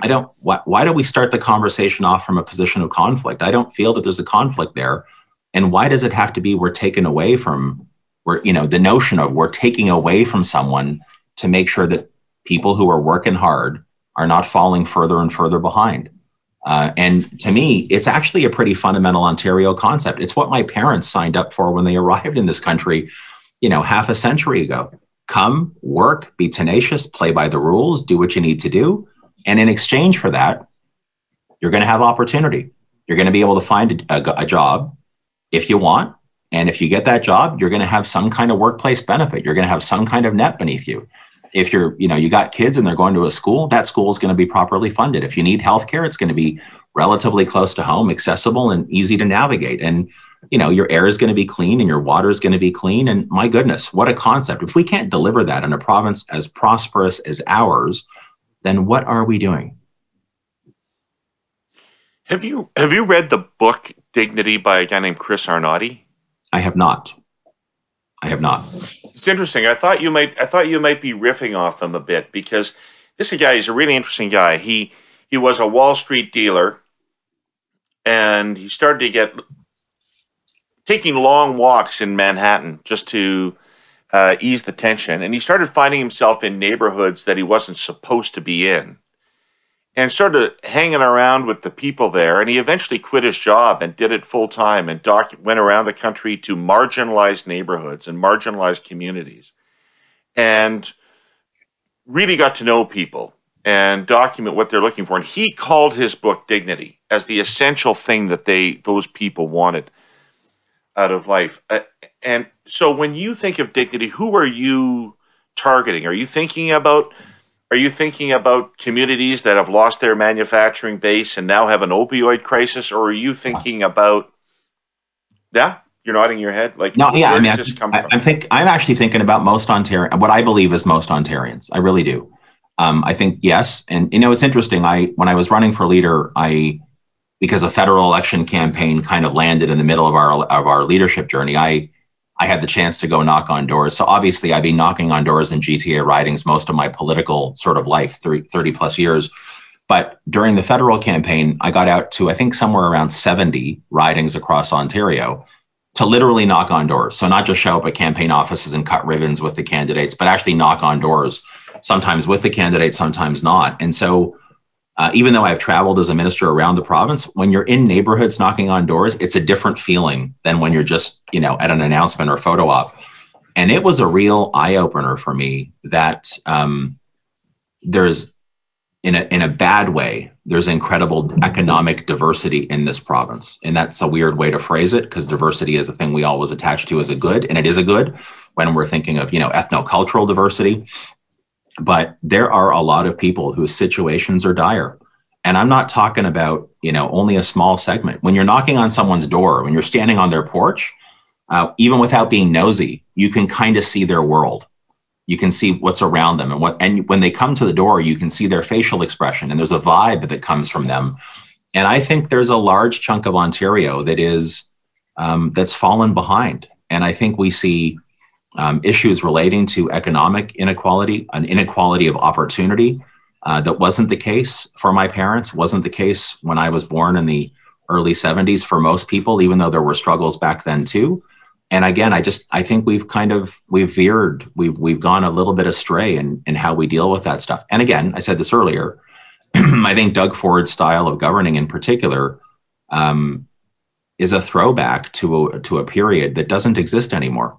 I don't. Why, why do we start the conversation off from a position of conflict? I don't feel that there's a conflict there, and why does it have to be we're taken away from? We're you know the notion of we're taking away from someone to make sure that people who are working hard are not falling further and further behind. Uh, and to me, it's actually a pretty fundamental Ontario concept. It's what my parents signed up for when they arrived in this country, you know, half a century ago. Come, work, be tenacious, play by the rules, do what you need to do. And in exchange for that, you're going to have opportunity. You're going to be able to find a, a job if you want. And if you get that job, you're going to have some kind of workplace benefit. You're going to have some kind of net beneath you. If you're you know you got kids and they're going to a school that school is going to be properly funded. If you need healthcare it's going to be relatively close to home accessible and easy to navigate. And you know your air is going to be clean and your water is going to be clean. And my goodness what a concept. If we can't deliver that in a province as prosperous as ours then what are we doing? Have you have you read the book dignity by a guy named Chris Arnade i have not I have not. It's interesting. I thought you might. I thought you might be riffing off him a bit because this guy is a really interesting guy. He he was a Wall Street dealer, and he started to get taking long walks in Manhattan just to uh, ease the tension, and he started finding himself in neighborhoods that he wasn't supposed to be in and started hanging around with the people there. And he eventually quit his job and did it full time and doc- went around the country to marginalized neighborhoods and marginalized communities and really got to know people and document what they're looking for. And he called his book Dignity as the essential thing that they those people wanted out of life. Uh, and so when you think of dignity, who are you targeting? Are you thinking about are you thinking about communities that have lost their manufacturing base and now have an opioid crisis, or are you thinking about? Yeah, you're nodding your head. Like no, yeah. I mean, I, I think I'm actually thinking about most Ontarians. What I believe is most Ontarians. I really do. Um, I think yes, and you know it's interesting. I when I was running for leader, I because a federal election campaign kind of landed in the middle of our of our leadership journey. I I had the chance to go knock on doors. So obviously, I've been knocking on doors in GTA ridings most of my political sort of life, 30 plus years. But during the federal campaign, I got out to, I think, somewhere around 70 ridings across Ontario to literally knock on doors. So not just show up at campaign offices and cut ribbons with the candidates, but actually knock on doors, sometimes with the candidates, sometimes not. And so uh, even though I've traveled as a minister around the province, when you're in neighborhoods knocking on doors, it's a different feeling than when you're just, you know, at an announcement or photo op. And it was a real eye opener for me that um, there's, in a in a bad way, there's incredible economic diversity in this province. And that's a weird way to phrase it because diversity is a thing we always attach to as a good, and it is a good when we're thinking of, you know, ethnocultural diversity. But there are a lot of people whose situations are dire. And I'm not talking about, you know, only a small segment. When you're knocking on someone's door, when you're standing on their porch, uh, even without being nosy, you can kind of see their world you can see what's around them and what and when they come to the door you can see their facial expression and there's a vibe that comes from them and i think there's a large chunk of ontario that is um, that's fallen behind and i think we see um, issues relating to economic inequality an inequality of opportunity uh, that wasn't the case for my parents wasn't the case when i was born in the early 70s for most people even though there were struggles back then too and again, I just I think we've kind of we've veered, we've we've gone a little bit astray in in how we deal with that stuff. And again, I said this earlier. I think Doug Ford's style of governing, in particular, um, is a throwback to a to a period that doesn't exist anymore.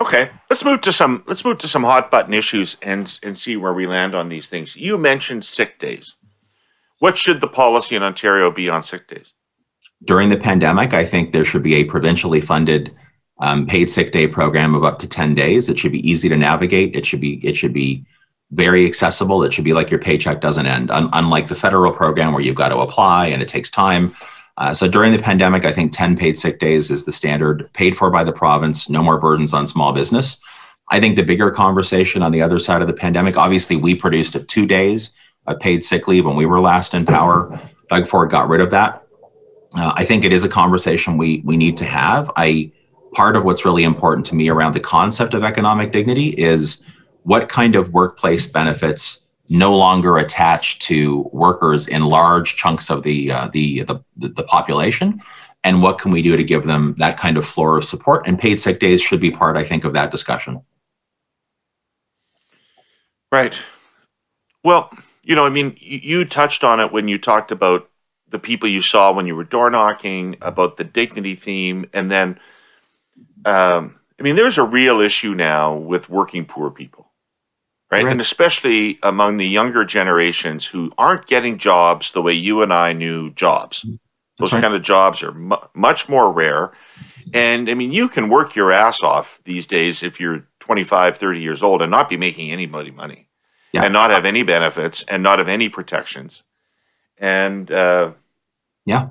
Okay. Let's move to some let's move to some hot button issues and and see where we land on these things. You mentioned sick days. What should the policy in Ontario be on sick days? During the pandemic, I think there should be a provincially funded um, paid sick day program of up to 10 days. It should be easy to navigate. It should be it should be very accessible. It should be like your paycheck doesn't end, Un- unlike the federal program where you've got to apply and it takes time. Uh, so during the pandemic, I think 10 paid sick days is the standard, paid for by the province, no more burdens on small business. I think the bigger conversation on the other side of the pandemic, obviously, we produced two days of paid sick leave when we were last in power. Doug Ford got rid of that uh, I think it is a conversation we we need to have. I part of what's really important to me around the concept of economic dignity is what kind of workplace benefits no longer attached to workers in large chunks of the, uh, the, the the population, and what can we do to give them that kind of floor of support? And paid sick days should be part, I think, of that discussion. Right. Well, you know, I mean, you touched on it when you talked about the people you saw when you were door knocking, about the dignity theme, and then, um, I mean, there's a real issue now with working poor people, right? right? And especially among the younger generations who aren't getting jobs the way you and I knew jobs. Those right. kind of jobs are mu much more rare. And I mean, you can work your ass off these days if you're 25, 30 years old and not be making any bloody money yeah. and not have any benefits and not have any protections and uh, yeah,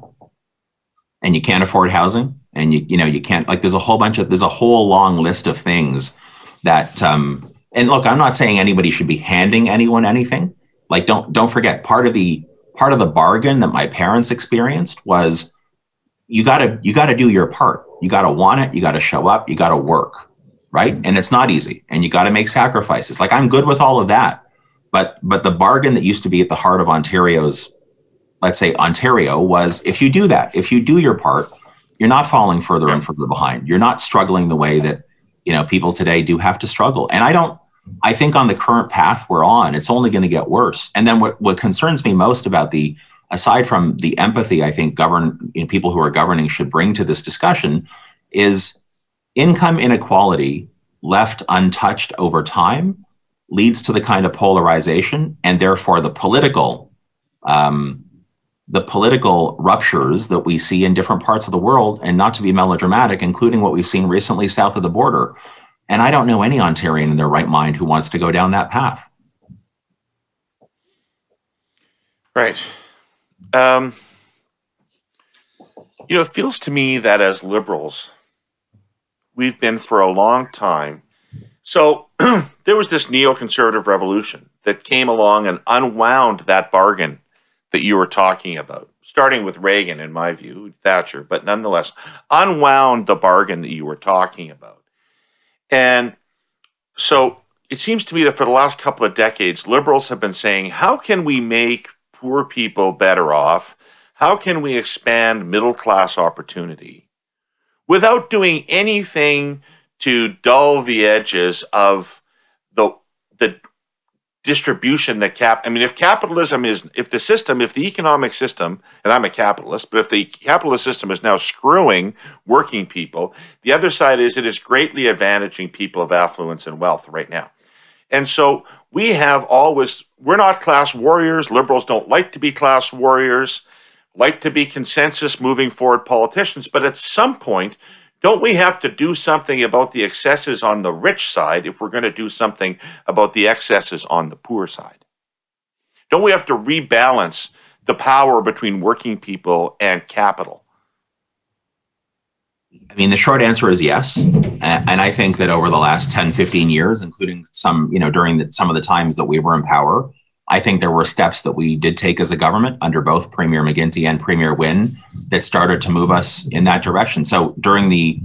and you can't afford housing, and you you know you can't like there's a whole bunch of there's a whole long list of things that um, and look, I'm not saying anybody should be handing anyone anything. Like don't don't forget part of the part of the bargain that my parents experienced was you got to you got to do your part. You got to want it. You got to show up. You got to work, right? And it's not easy, and you got to make sacrifices. Like I'm good with all of that, but but the bargain that used to be at the heart of Ontario's let's say Ontario was if you do that, if you do your part, you're not falling further and further behind. You're not struggling the way that you know people today do have to struggle. And I don't I think on the current path we're on, it's only going to get worse. And then what what concerns me most about the aside from the empathy I think govern you know, people who are governing should bring to this discussion is income inequality left untouched over time leads to the kind of polarization and therefore the political um, the political ruptures that we see in different parts of the world, and not to be melodramatic, including what we've seen recently south of the border. And I don't know any Ontarian in their right mind who wants to go down that path. Right. Um, you know, it feels to me that as liberals, we've been for a long time. So there was this neoconservative revolution that came along and unwound that bargain that you were talking about, starting with Reagan, in my view, Thatcher, but nonetheless, unwound the bargain that you were talking about. And so it seems to me that for the last couple of decades, liberals have been saying, how can we make poor people better off? How can we expand middle class opportunity without doing anything to dull the edges of the the distribution that cap i mean if capitalism is if the system if the economic system and i'm a capitalist but if the capitalist system is now screwing working people the other side is it is greatly advantaging people of affluence and wealth right now and so we have always, we're not class warriors. Liberals don't like to be class warriors, like to be consensus moving forward politicians. But at some point, don't we have to do something about the excesses on the rich side if we're going to do something about the excesses on the poor side? Don't we have to rebalance the power between working people and capital? I mean, the short answer is yes. And I think that over the last 10, 15 years, including some, you know, during the, some of the times that we were in power, I think there were steps that we did take as a government under both Premier McGuinty and Premier Wynne that started to move us in that direction. So during the,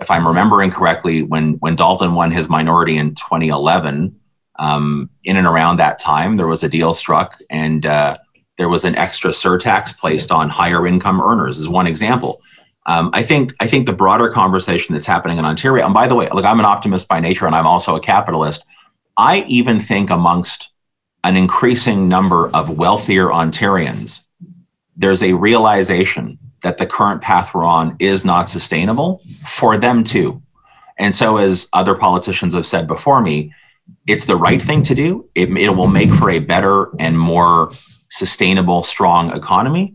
if I'm remembering correctly, when when Dalton won his minority in 2011, um, in and around that time, there was a deal struck and uh, there was an extra surtax placed on higher income earners, Is one example. Um, I think I think the broader conversation that's happening in Ontario, and by the way, look, I'm an optimist by nature, and I'm also a capitalist. I even think amongst an increasing number of wealthier Ontarians, there's a realization that the current path we're on is not sustainable for them too. And so, as other politicians have said before me, it's the right thing to do. It, it will make for a better and more sustainable, strong economy.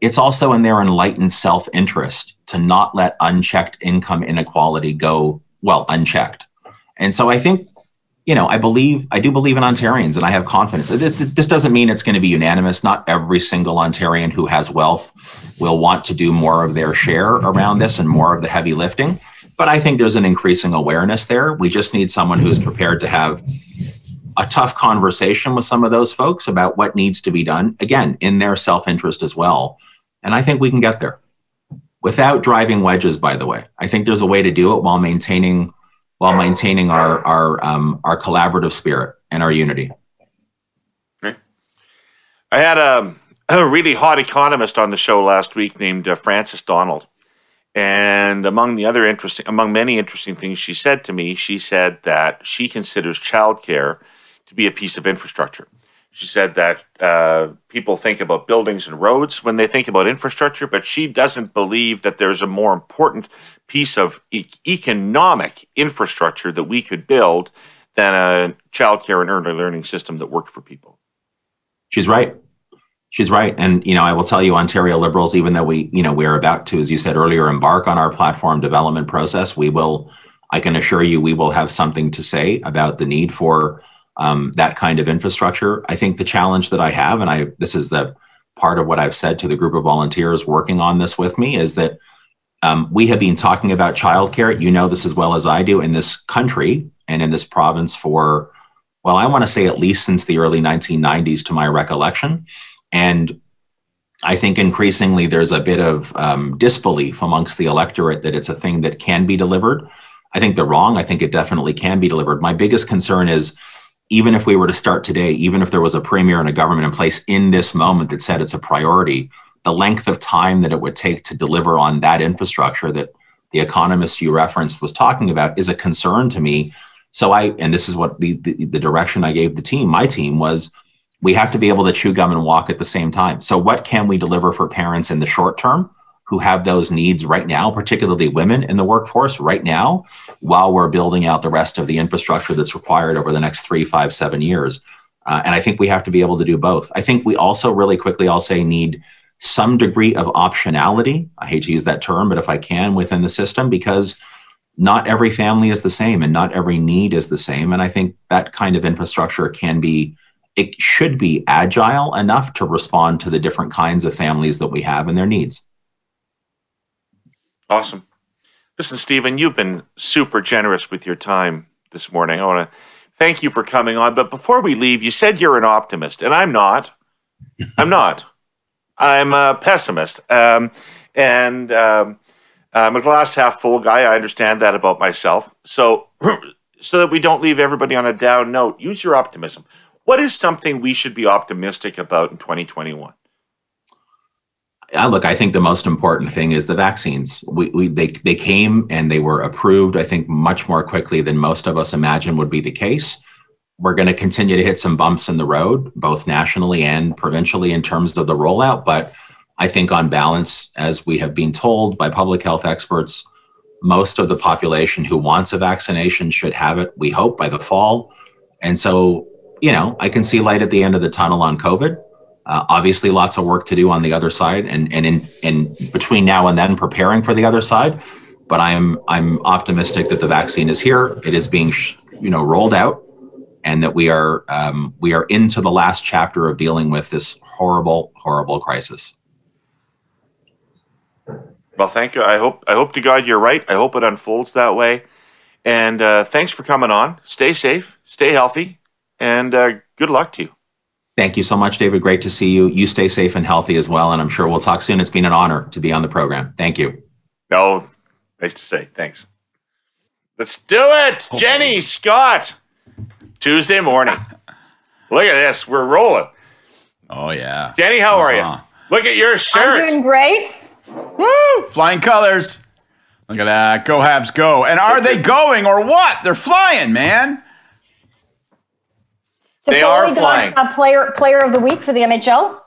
It's also in their enlightened self interest to not let unchecked income inequality go, well, unchecked. And so I think you know, I believe, I do believe in Ontarians and I have confidence. This, this doesn't mean it's going to be unanimous. Not every single Ontarian who has wealth will want to do more of their share around this and more of the heavy lifting. But I think there's an increasing awareness there. We just need someone who's prepared to have a tough conversation with some of those folks about what needs to be done, again, in their self interest as well. And I think we can get there without driving wedges, by the way. I think there's a way to do it while maintaining while maintaining our our um, our collaborative spirit and our unity. I had a, a, really hot economist on the show last week named uh, Frances Donald, and among the other interesting, among many interesting things she said to me, she said that she considers childcare to be a piece of infrastructure. She said that uh, people think about buildings and roads when they think about infrastructure, but she doesn't believe that there's a more important piece of e- economic infrastructure that we could build than a childcare and early learning system that worked for people. She's right. She's right. And, you know, I will tell you, Ontario Liberals, even though we, you know, we are about to, as you said earlier, embark on our platform development process, we will, I can assure you, we will have something to say about the need for um, that kind of infrastructure. I think the challenge that I have, and I, this is the part of what I've said to the group of volunteers working on this with me, is that um, we have been talking about childcare. You know this as well as I do in this country and in this province for, well, I want to say at least since the early 1990s, to my recollection. And I think increasingly there's a bit of um, disbelief amongst the electorate that it's a thing that can be delivered. I think they're wrong. I think it definitely can be delivered. My biggest concern is even if we were to start today, even if there was a premier and a government in place in this moment that said it's a priority, the length of time that it would take to deliver on that infrastructure that the economist you referenced was talking about is a concern to me. So I, and this is what the, the, the direction I gave the team, my team was we have to be able to chew gum and walk at the same time. So what can we deliver for parents in the short term who have those needs right now, particularly women in the workforce right now, while we're building out the rest of the infrastructure that's required over the next three, five, seven years. Uh, and I think we have to be able to do both. I think we also really quickly, I'll say, need some degree of optionality. I hate to use that term, but if I can within the system, because not every family is the same and not every need is the same. And I think that kind of infrastructure can be, it should be agile enough to respond to the different kinds of families that we have and their needs. Awesome. Listen, Steven, you've been super generous with your time this morning. I want to thank you for coming on. But before we leave, you said you're an optimist, and I'm not. I'm not. I'm a pessimist. Um, and um, I'm a glass half full guy. I understand that about myself. So, so that we don't leave everybody on a down note, use your optimism. What is something we should be optimistic about in 2021? Uh, look, I think the most important thing is the vaccines. We, we they they came and they were approved. I think much more quickly than most of us imagined would be the case. We're going to continue to hit some bumps in the road, both nationally and provincially, in terms of the rollout. But I think, on balance, as we have been told by public health experts, most of the population who wants a vaccination should have it. We hope by the fall, and so you know, I can see light at the end of the tunnel on COVID. Uh, obviously, lots of work to do on the other side, and and in in between now and then, preparing for the other side. But I'm I'm optimistic that the vaccine is here. It is being you know rolled out, and that we are um, we are into the last chapter of dealing with this horrible horrible crisis. Well, thank you. I hope I hope to God you're right. I hope it unfolds that way. And uh, thanks for coming on. Stay safe, stay healthy, and uh, good luck to you. Thank you so much, David. Great to see you. You stay safe and healthy as well. And I'm sure we'll talk soon. It's been an honor to be on the program. Thank you. Oh, nice to say. Thanks. Let's do it. Okay. Jenni, Scott, Tuesday morning. Look at this. We're rolling. Oh, yeah. Jenni, how uh-huh. are you? Uh-huh. Look at your shirt. I'm doing great. Woo! Flying colors. Look at that. Go Habs, go. And are they going or what? They're flying, man. They are flying. A player player of the week for the NHL.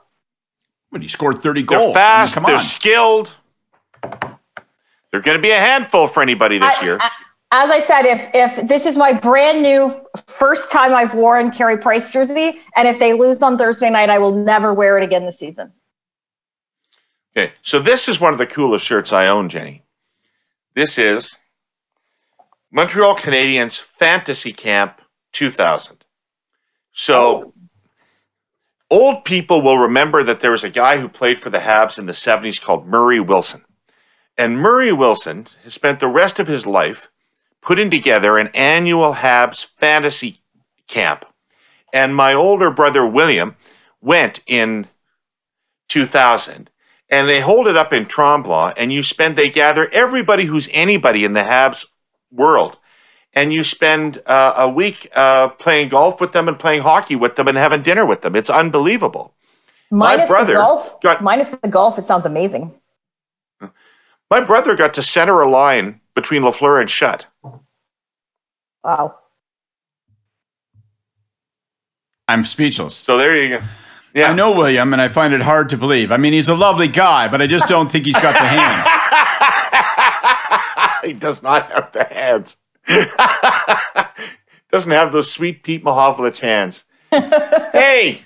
When he scored 30 goals. They're fast. I mean, they're on. skilled. They're going to be a handful for anybody this I, year. I, as I said, if if this is my brand new first time I've worn Carey Price jersey, and if they lose on Thursday night, I will never wear it again this season. Okay, so this is one of the coolest shirts I own, Jenni. This is Montreal Canadiens Fantasy Camp 2000. So oh. old people will remember that there was a guy who played for the Habs in the 70s called Murray Wilson. And Murray Wilson has spent the rest of his life putting together an annual Habs fantasy camp. And my older brother William went in 2000 and they hold it up in Tremblant, and you spend, they gather everybody who's anybody in the Habs world. And you spend uh, a week uh, playing golf with them and playing hockey with them and having dinner with them. It's unbelievable. Minus my brother the golf, got, minus the golf, it sounds amazing. My brother got to center a line between Lafleur and Shutt. Wow. I'm speechless. So there you go. Yeah. I know William, and I find it hard to believe. I mean, he's a lovely guy, but I just don't think he's got the hands. he does not have the hands. Doesn't have those sweet Pete Mahovlich hands. hey,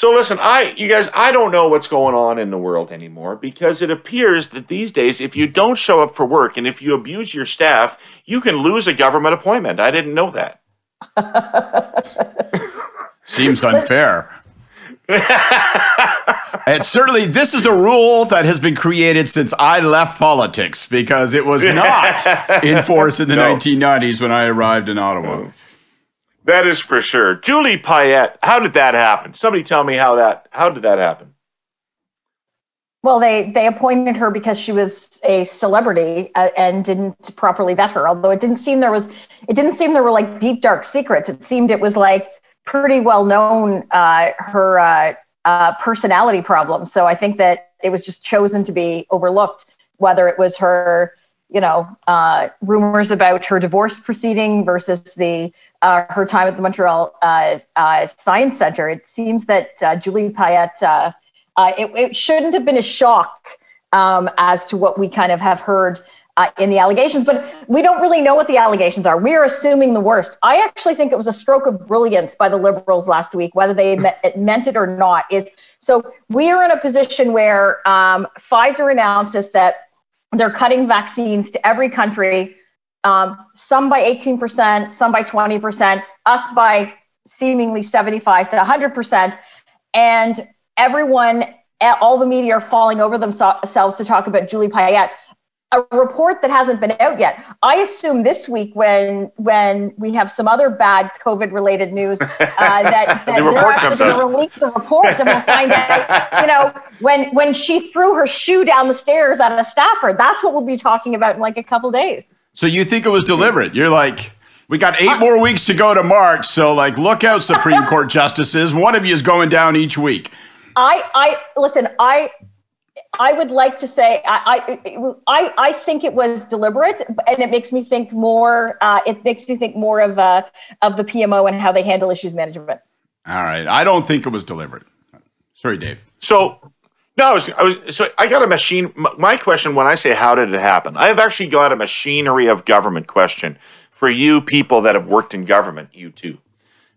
so listen, I you guys, I don't know what's going on in the world anymore because it appears that these days, if you don't show up for work and if you abuse your staff, you can lose a government appointment. I didn't know that. Seems unfair and certainly, this is a rule that has been created since I left politics because it was not in force in the no. 1990s when I arrived in Ottawa. That is for sure. Julie Payette, how did that happen? Somebody tell me how that how did that happen? Well, they they appointed her because she was a celebrity uh, and didn't properly vet her. Although it didn't seem there was, it didn't seem there were like deep dark secrets. It seemed it was like pretty well known uh, her uh, uh, personality problem. So I think that it was just chosen to be overlooked, whether it was her, you know, uh, rumors about her divorce proceeding versus the uh, her time at the Montreal uh, Science Center. It seems that Julie Payette, it, it, shouldn't have been a shock um, as to what we kind of have heard uh, in the allegations, but we don't really know what the allegations are. We are assuming the worst. I actually think it was a stroke of brilliance by the Liberals last week, whether they it meant it or not. Is so we are in a position where um, Pfizer announces that they're cutting vaccines to every country, um, some by 18%, some by 20%, us by seemingly 75 to 100%, and everyone. All the media are falling over themselves to talk about Julie Payette a report that hasn't been out yet. I assume this week, when when we have some other bad COVID related news, uh, that, that the they're actually going to release the report, and we'll find out. You know, when when she threw her shoe down the stairs at a staffer, that's what we'll be talking about in like a couple days. So you think it was deliberate? You're like. We got eight more weeks to go to March, so like, look out, Supreme Court justices. One of you is going down each week. I, I listen. I I would like to say I, I I think it was deliberate, and it makes me think more. Uh, it makes me think more of uh, of the PMO and how they handle issues management. All right, I don't think it was deliberate. Sorry, Dave. So no, I was, I was so I got a machine. My question when I say how did it happen, I have actually got a machinery of government question for you people that have worked in government. You too.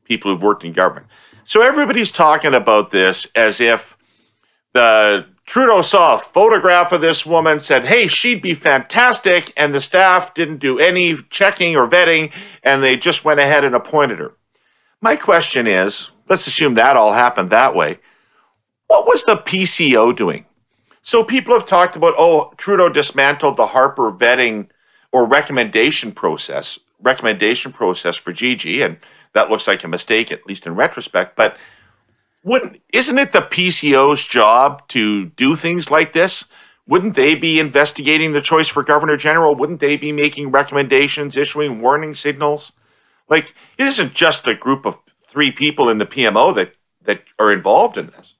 people who've worked in government. So everybody's talking about this as if the Trudeau saw a photograph of this woman, said, hey, she'd be fantastic, and the staff didn't do any checking or vetting, and they just went ahead and appointed her. My question is let's assume that all happened that way. What was the PCO doing? So people have talked about, oh, Trudeau dismantled the Harper vetting or recommendation process, recommendation process for GG, and that looks like a mistake, at least in retrospect. But wouldn't isn't it the PCO's job to do things like this? Wouldn't they be investigating the choice for governor general? Wouldn't they be making recommendations, issuing warning signals? Like it isn't just a group of three people in the PMO that that are involved in this.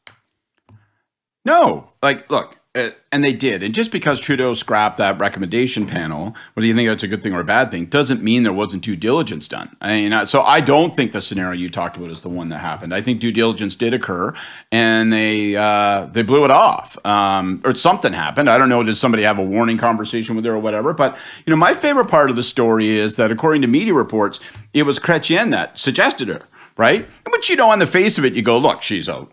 No, like look, and they did. And just because Trudeau scrapped that recommendation panel, whether you think that's a good thing or a bad thing, doesn't mean there wasn't due diligence done. I mean, so I don't think the scenario you talked about is the one that happened. I think due diligence did occur, and they uh, they blew it off, um, or something happened. I don't know. Did somebody have a warning conversation with her or whatever? But you know, my favorite part of the story is that according to media reports, it was Chrétien that suggested her. Right, but you know, on the face of it, you go, look, she's a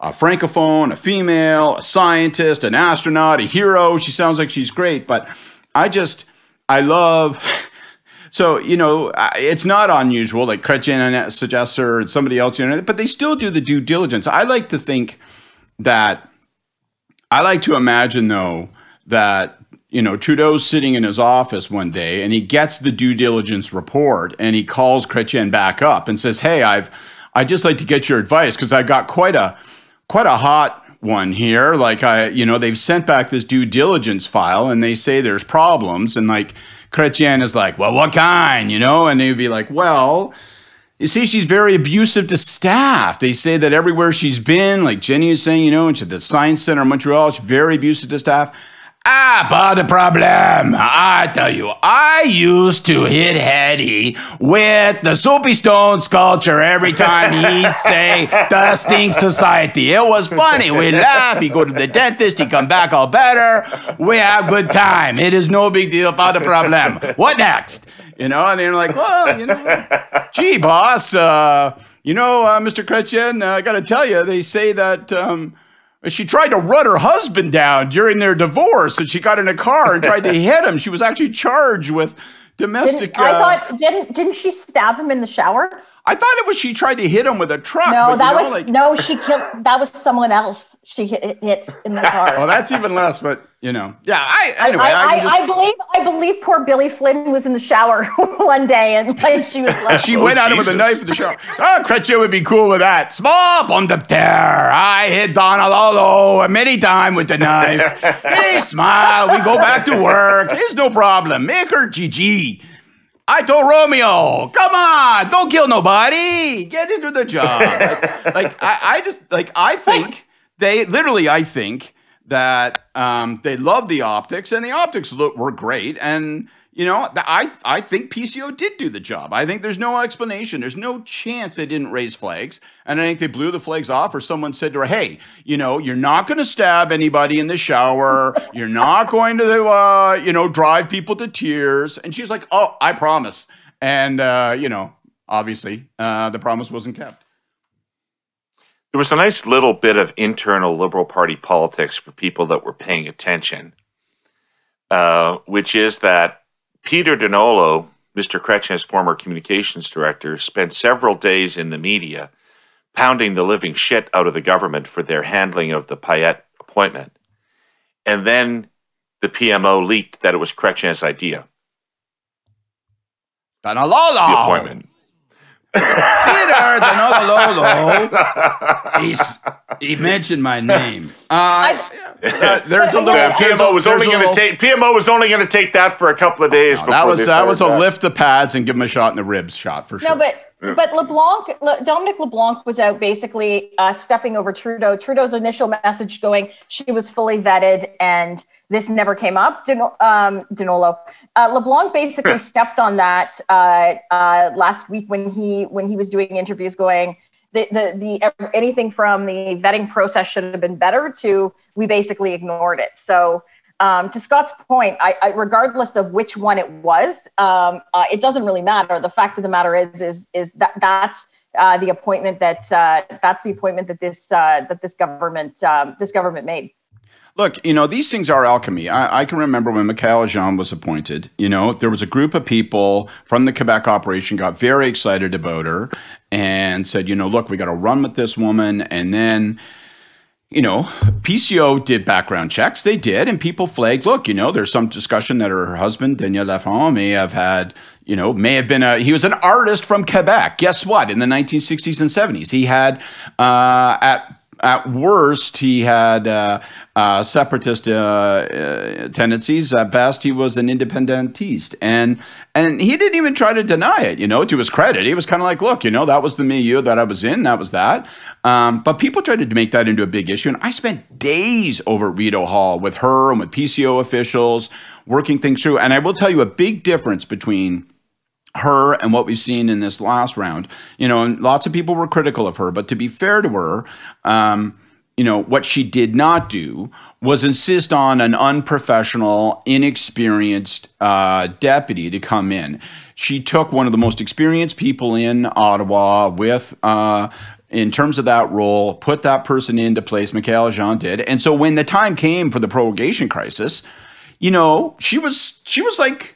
a francophone, a female, a scientist, an astronaut, a hero. She sounds like she's great, but I just, I love. So, you know, it's not unusual, like Chrétien suggests her and somebody else, you know, but they still do the due diligence. I like to think that, I like to imagine, though, that, you know, Trudeau's sitting in his office one day and he gets the due diligence report and he calls Chrétien back up and says, Hey, I've, I'd just like to get your advice because I got quite a, quite a hot one here. Like I, you know, they've sent back this due diligence file and they say there's problems. And like Chrétien is like, well, what kind, you know? And they would be like, well, you see, she's very abusive to staff. They say that everywhere she's been, like Jenni is saying, you know, and at the Science Center in Montreal, she's very abusive to staff. Ah, pas de problem. I tell you, I used to hit Hetty with the Soapy Stone sculpture every time he say the Stink Society. It was funny. We laugh. He go to the dentist. He come back all better. We have good time. It is no big deal. Pas the problem. What next? You know, and they're like, well, you know, gee, boss, uh, you know, uh, Mr. Chrétien, uh, I got to tell you, they say that. Um, she tried to run her husband down during their divorce, and she got in a car and tried to hit him. She was actually charged with domestic. Didn't, I uh, thought didn't didn't she stab him in the shower? I thought it was she tried to hit him with a truck. No, that know, was like, no. She killed. That was someone else. She hit, hit in the car. well, that's even less. But you know, yeah. I anyway. I, I, I, just, I, believe. I believe poor Billy Flynn was in the shower one day, and like she was like, she oh, went at him with a oh, knife in the shower. Oh, Chrétien would be cool with that. Small on the tear. I hit Donald Allo many time with the knife. hey, smile. We go back to work. It's no problem. Make her GG. I told Romeo, come on, don't kill nobody. Get into the job. like, like I, I, just like I think they literally I think that um, they love the optics and the optics look were great and you know, I I think PCO did do the job. I think there's no explanation. There's no chance they didn't raise flags. And I think they blew the flags off, or someone said to her, "Hey, you know, you're not going to stab anybody in the shower. You're not going to, uh, you know, drive people to tears." And she's like, "Oh, I promise." And uh, you know, obviously, uh, the promise wasn't kept. There was a nice little bit of internal Liberal Party politics for people that were paying attention, uh, which is that Peter Donolo, Mr. Chrétien's former communications director, spent several days in the media pounding the living shit out of the government for their handling of the Payette appointment. And then the PMO leaked that it was Chrétien's idea. The appointment. Peter Donolo. He's he mentioned my name. Uh, uh, there's a little. PMO was only going to take. PMO was only going to take that for a couple of days. No, that was that was a lift the pads and give him a shot in the ribs shot for sure. No, but but LeBlanc, Le, Dominic LeBlanc was out basically uh, stepping over Trudeau. Trudeau's initial message going, she was fully vetted and this never came up. Den- um, Donolo. Uh, LeBlanc basically stepped on that uh, uh, last week when he when he was doing interviews, going, the, the, the anything from the vetting process should have been better to we basically ignored it. So um, to Scott's point, I, I, regardless of which one it was, um, uh, it doesn't really matter. The fact of the matter is, is, is that that's uh, the appointment that uh, that's the appointment that this uh, that this government um, this government made. Look, you know, these things are alchemy. I, I, can remember when Michaëlle Jean was appointed, you know, there was a group of people from the Quebec operation got very excited about her and said, you know, look, we got to run with this woman. And then, you know, PCO did background checks. They did. And people flagged, look, you know, there's some discussion that her husband, Daniel Lafond, may have had, you know, may have been a, he was an artist from Quebec. Guess what? In the 1960s and 70s, he had, uh, at at worst, he had uh, uh, separatist uh, uh, tendencies. At best, he was an independentist, and and he didn't even try to deny it. You know, to his credit, he was kind of like, "Look, you know, that was the milieu that I was in. That was that." Um, but people tried to make that into a big issue, and I spent days over at Rideau Hall with her and with PCO officials working things through. And I will tell you a big difference between her and what we've seen in this last round. You know, and lots of people were critical of her, but to be fair to her, um, you know, what she did not do was insist on an unprofessional, inexperienced uh, deputy to come in. She took one of the most experienced people in Ottawa with. Uh, in terms of that role, put that person into place. Michaëlle Jean did, and so when the time came for the prorogation crisis, you know, she was she was like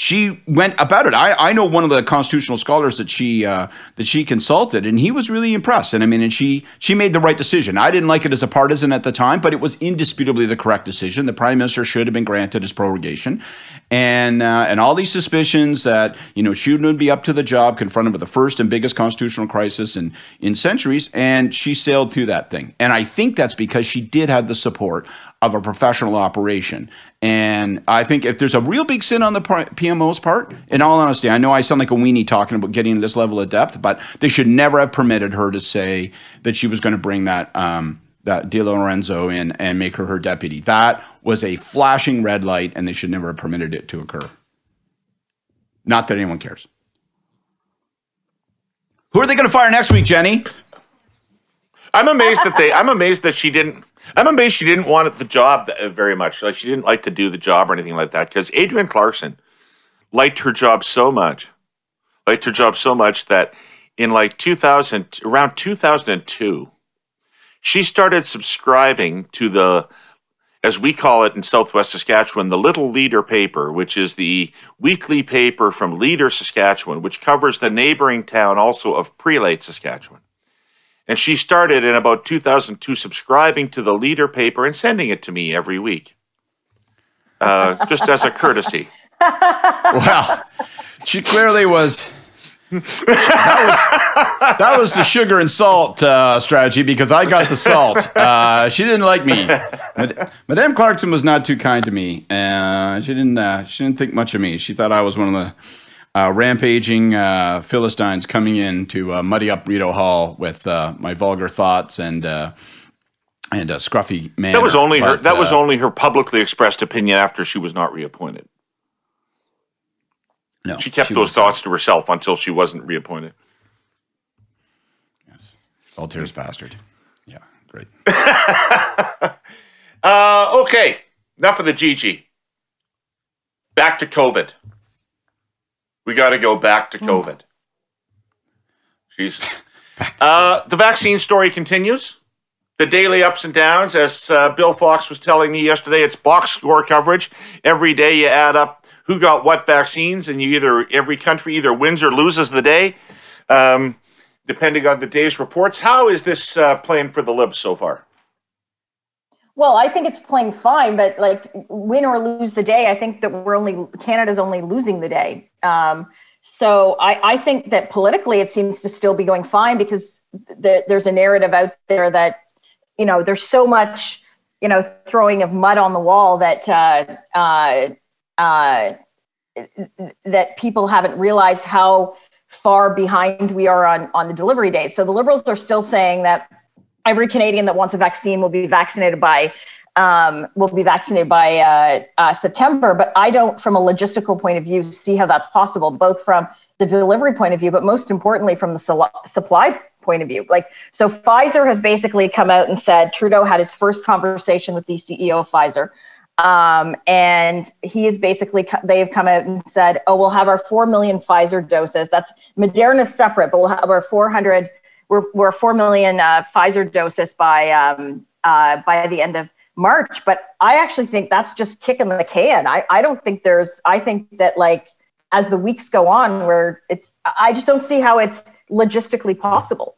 she went about it. I, I know one of the constitutional scholars that she uh, that she consulted, and he was really impressed. And I mean, and she she made the right decision. I didn't like it as a partisan at the time, but it was indisputably the correct decision. The prime minister should have been granted his prorogation, and uh, and all these suspicions that you know she would be up to the job, confronted with the first and biggest constitutional crisis in in centuries, and she sailed through that thing. And I think that's because she did have the support of a professional operation. And I think if there's a real big sin on the PMO's part, in all honesty, I know I sound like a weenie talking about getting to this level of depth, but they should never have permitted her to say that she was going to bring that um, that Di Lorenzo in and make her her deputy. That was a flashing red light, and they should never have permitted it to occur. Not that anyone cares. Who are they going to fire next week, Jenny? I'm amazed that they. I'm amazed that she didn't. I'm amazed she didn't want the job uh, very much. Like she didn't like to do the job or anything like that. Because Adrienne Clarkson liked her job so much, liked her job so much that in like 2000, around 2002, she started subscribing to the, as we call it in Southwest Saskatchewan, the Little Leader paper, which is the weekly paper from Leader, Saskatchewan, which covers the neighboring town also of Prelate, Saskatchewan. And she started in about 2002 subscribing to the leader paper and sending it to me every week, uh, just as a courtesy. well, she clearly was. that was that was the sugar and salt uh, strategy because I got the salt. Uh, she didn't like me. Madame Clarkson was not too kind to me. Uh, she didn't. Uh, she didn't think much of me. She thought I was one of the uh, rampaging uh, Philistines coming in to uh, muddy up Rideau Hall with uh, my vulgar thoughts and uh, and a scruffy man. That was only but, her. That was uh, only her publicly expressed opinion after she was not reappointed. No, she kept she those thoughts to herself until she wasn't reappointed. Yes, Voltaire's bastard. Yeah, great. okay, enough of the GG. Back to COVID. We got to go back to hmm. COVID. Jesus. Uh, the vaccine story continues. The daily ups and downs, as uh, Bill Fox was telling me yesterday, it's box score coverage. Every day you add up who got what vaccines, and you either every country either wins or loses the day, um, depending on the day's reports. How is this uh, playing for the libs so far? Well, I think it's playing fine, but like win or lose the day, I think that we're only Canada's only losing the day. Um, so I, I think that politically it seems to still be going fine because the, there's a narrative out there that you know there's so much you know throwing of mud on the wall that uh, uh, uh, that people haven't realized how far behind we are on on the delivery date. So the Liberals are still saying that every Canadian that wants a vaccine will be vaccinated by um, will be vaccinated by uh, uh, September. But I don't, from a logistical point of view, see how that's possible, both from the delivery point of view, but most importantly from the supply point of view. Like, so Pfizer has basically come out and said Trudeau had his first conversation with the CEO of Pfizer. Um, and he is basically, they have come out and said, oh, we'll have our 4 million Pfizer doses. That's Moderna separate, but we'll have our 400, we're, we're 4 million uh, Pfizer doses by, um, uh, by the end of March. But I actually think that's just kicking the can. I, I don't think there's, I think that like, as the weeks go on, where it's, I just don't see how it's logistically possible.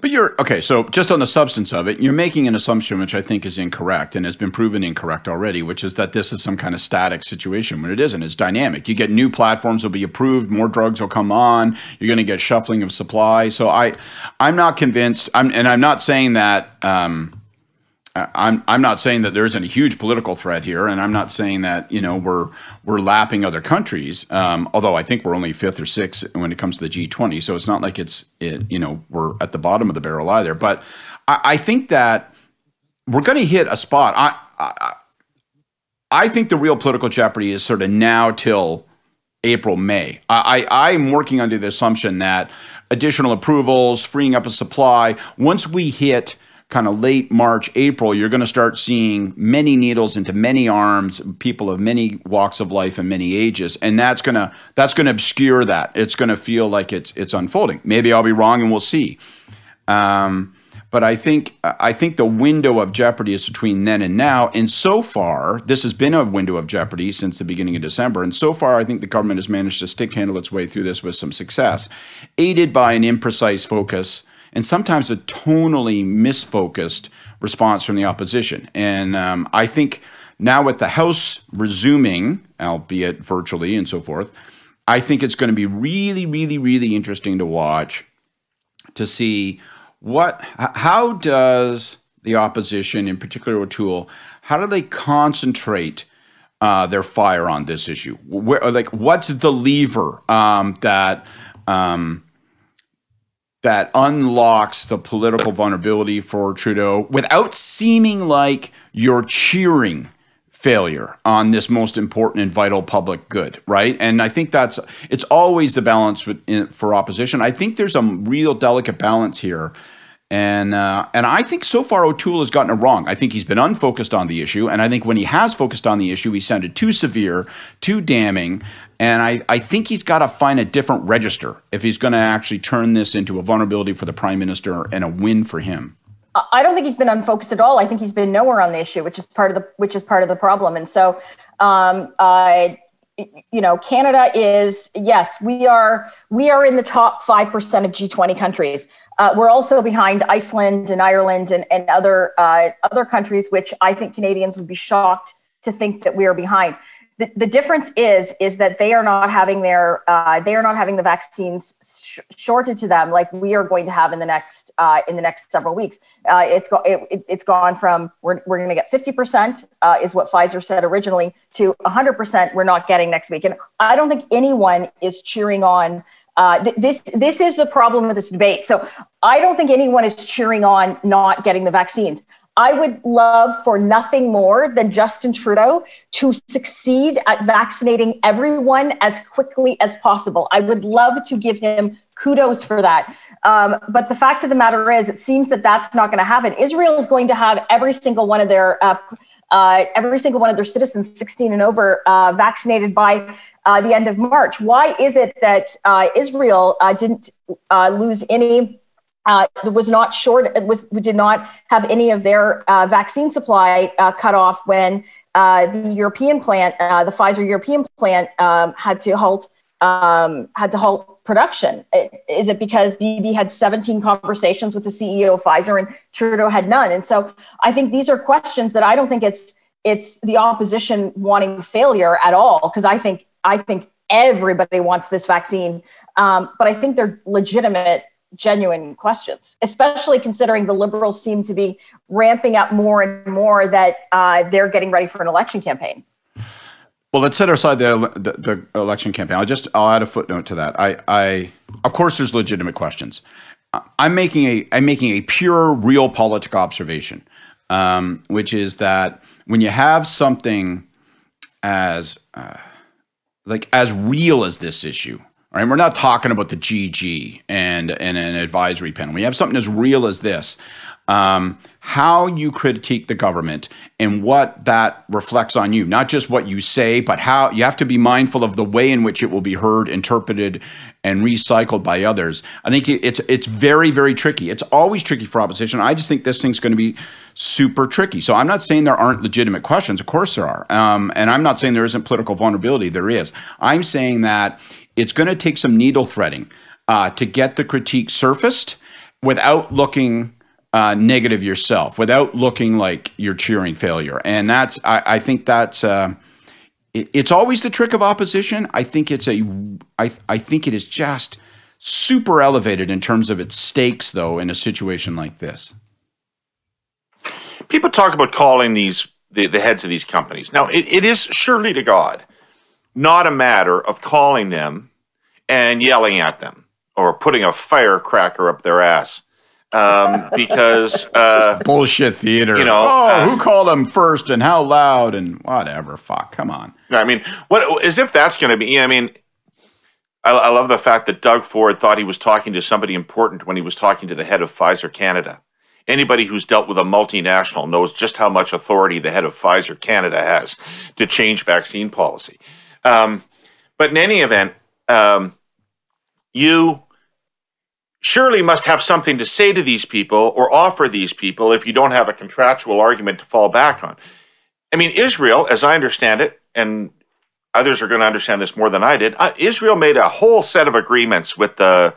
But you're okay. So, just on the substance of it, you're making an assumption which I think is incorrect and has been proven incorrect already, which is that this is some kind of static situation when it isn't. It's dynamic. You get new platforms will be approved, more drugs will come on. You're going to get shuffling of supply. So, I, I'm not convinced. I'm, and I'm not saying that. Um, I'm I'm not saying that there isn't a huge political threat here, and I'm not saying that you know we're we're lapping other countries. Um, although I think we're only fifth or sixth when it comes to the G20, so it's not like it's it, you know we're at the bottom of the barrel either. But I, I think that we're going to hit a spot. I, I I think the real political jeopardy is sort of now till April May. I, I I'm working under the assumption that additional approvals, freeing up a supply, once we hit kind of late March, April, you're going to start seeing many needles into many arms, people of many walks of life and many ages, and that's going to that's going to obscure that. It's going to feel like it's it's unfolding. Maybe I'll be wrong, and we'll see. Um, but I think I think the window of jeopardy is between then and now. And so far, this has been a window of jeopardy since the beginning of December. And so far, I think the government has managed to stick handle its way through this with some success, aided by an imprecise focus and sometimes a tonally misfocused response from the opposition. And um, I think now with the House resuming, albeit virtually and so forth, I think it's going to be really, really, really interesting to watch to see what, how does the opposition, in particular O'Toole, how do they concentrate uh, their fire on this issue? Where, like, what's the lever um, that um, that unlocks the political vulnerability for Trudeau without seeming like you're cheering failure on this most important and vital public good, right? And I think that's it's always the balance with, for opposition. I think there's a real delicate balance here. And uh, and I think so far O'Toole has gotten it wrong. I think he's been unfocused on the issue, and I think when he has focused on the issue, he sounded too severe, too damning, and I, I think he's got to find a different register if he's going to actually turn this into a vulnerability for the prime minister and a win for him. I don't think he's been unfocused at all. I think he's been nowhere on the issue, which is part of the which is part of the problem. And so, um, I, you know, Canada is yes, we are we are in the top five percent of G20 countries. Uh, we're also behind Iceland and Ireland and, and other uh, other countries, which I think Canadians would be shocked to think that we are behind the, the difference is is that they are not having their uh, they are not having the vaccines sh- shorted to them like we are going to have in the next uh, in the next several weeks. Uh, it's go- it, it's gone from we're, we're going to get 50% uh, is what Pfizer said originally to 100% we're not getting next week. And I don't think anyone is cheering on uh, th- this this is the problem with this debate. So I don't think anyone is cheering on not getting the vaccines. I would love for nothing more than Justin Trudeau to succeed at vaccinating everyone as quickly as possible. I would love to give him kudos for that. Um, but the fact of the matter is, it seems that that's not going to happen. Israel is going to have every single one of their uh, uh, every single one of their citizens, 16 and over, uh, vaccinated by uh, the end of March. Why is it that uh, Israel uh, didn't lose any? Uh, was not short, it was, we did not have any of their uh, vaccine supply uh, cut off when uh, the European plant, uh, the Pfizer European plant, um, had to halt um, had to halt production. Is it because Bibi had 17 conversations with the CEO of Pfizer and Trudeau had none? And so I think these are questions that I don't think it's it's the opposition wanting failure at all because I think I think everybody wants this vaccine, um, but I think they're legitimate genuine questions, especially considering the liberals seem to be ramping up more and more that uh, they're getting ready for an election campaign. Well, let's set aside the, the, the election campaign. I'll just I'll add a footnote to that. I, I of course there's legitimate questions. I'm making a I'm making a pure realpolitik observation, um, which is that when you have something as uh, like as real as this issue, Right? We're not talking about the GG and, and an advisory panel. We have something as real as this. um, how you critique the government and what that reflects on you, not just what you say, but how you have to be mindful of the way in which it will be heard, interpreted, and recycled by others. I think it's it's very very tricky. It's always tricky for opposition. I just think this thing's going to be super tricky. So I'm not saying there aren't legitimate questions. Of course there are, um, and I'm not saying there isn't political vulnerability. There is. I'm saying that it's going to take some needle threading uh, to get the critique surfaced without looking uh, negative yourself without looking like you're cheering failure. And that's, I, I think that's, uh, it, it's always the trick of opposition. I think it's a, I, I think it is just super elevated in terms of its stakes, though, in a situation like this. People talk about calling these the, the heads of these companies. Now, it, it is surely to God not a matter of calling them and yelling at them or putting a firecracker up their ass um, because uh, bullshit theater. You know, oh, uh, who called them first and how loud and whatever. Fuck, come on. I mean, what as if that's going to be? I mean, I, I love the fact that Doug Ford thought he was talking to somebody important when he was talking to the head of Pfizer Canada. Anybody who's dealt with a multinational knows just how much authority the head of Pfizer Canada has to change vaccine policy. Um, but in any event, um, you surely must have something to say to these people or offer these people if you don't have a contractual argument to fall back on. I mean, Israel, as I understand it, and others are going to understand this more than I did. Uh, Israel made a whole set of agreements with the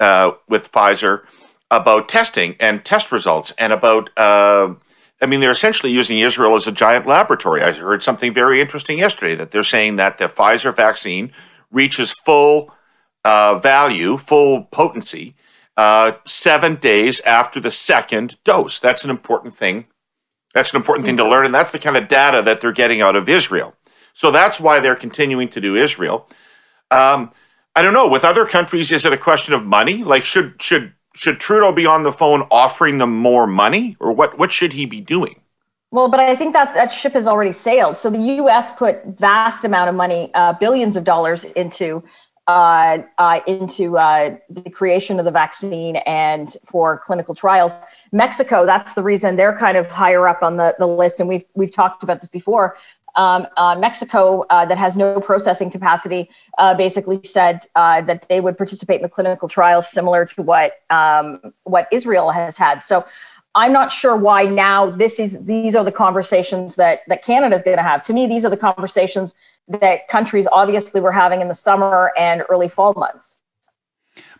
uh, with Pfizer about testing and test results, and about. Uh, I mean, they're essentially using Israel as a giant laboratory. I heard something very interesting yesterday that they're saying that the Pfizer vaccine reaches full uh, value, full potency uh, seven days after the second dose. That's an important thing. That's an important thing to learn, and that's the kind of data that they're getting out of Israel. So that's why they're continuing to do Israel. Um, I don't know. With other countries, is it a question of money? Like, should should should Trudeau be on the phone offering them more money, or what? What should he be doing? Well, but I think that that ship has already sailed. So the U.S. put vast amount of money, uh, billions of dollars, into uh, uh, into uh, the creation of the vaccine and for clinical trials. Mexico, that's the reason they're kind of higher up on the, the list, and we've we've talked about this before. Um, uh, Mexico, uh, that has no processing capacity, uh, basically said that they would participate in the clinical trials similar to what um, what Israel has had. So. I'm not sure why now this is these are the conversations that that Canada is going to have. To me, these are the conversations that countries obviously were having in the summer and early fall months.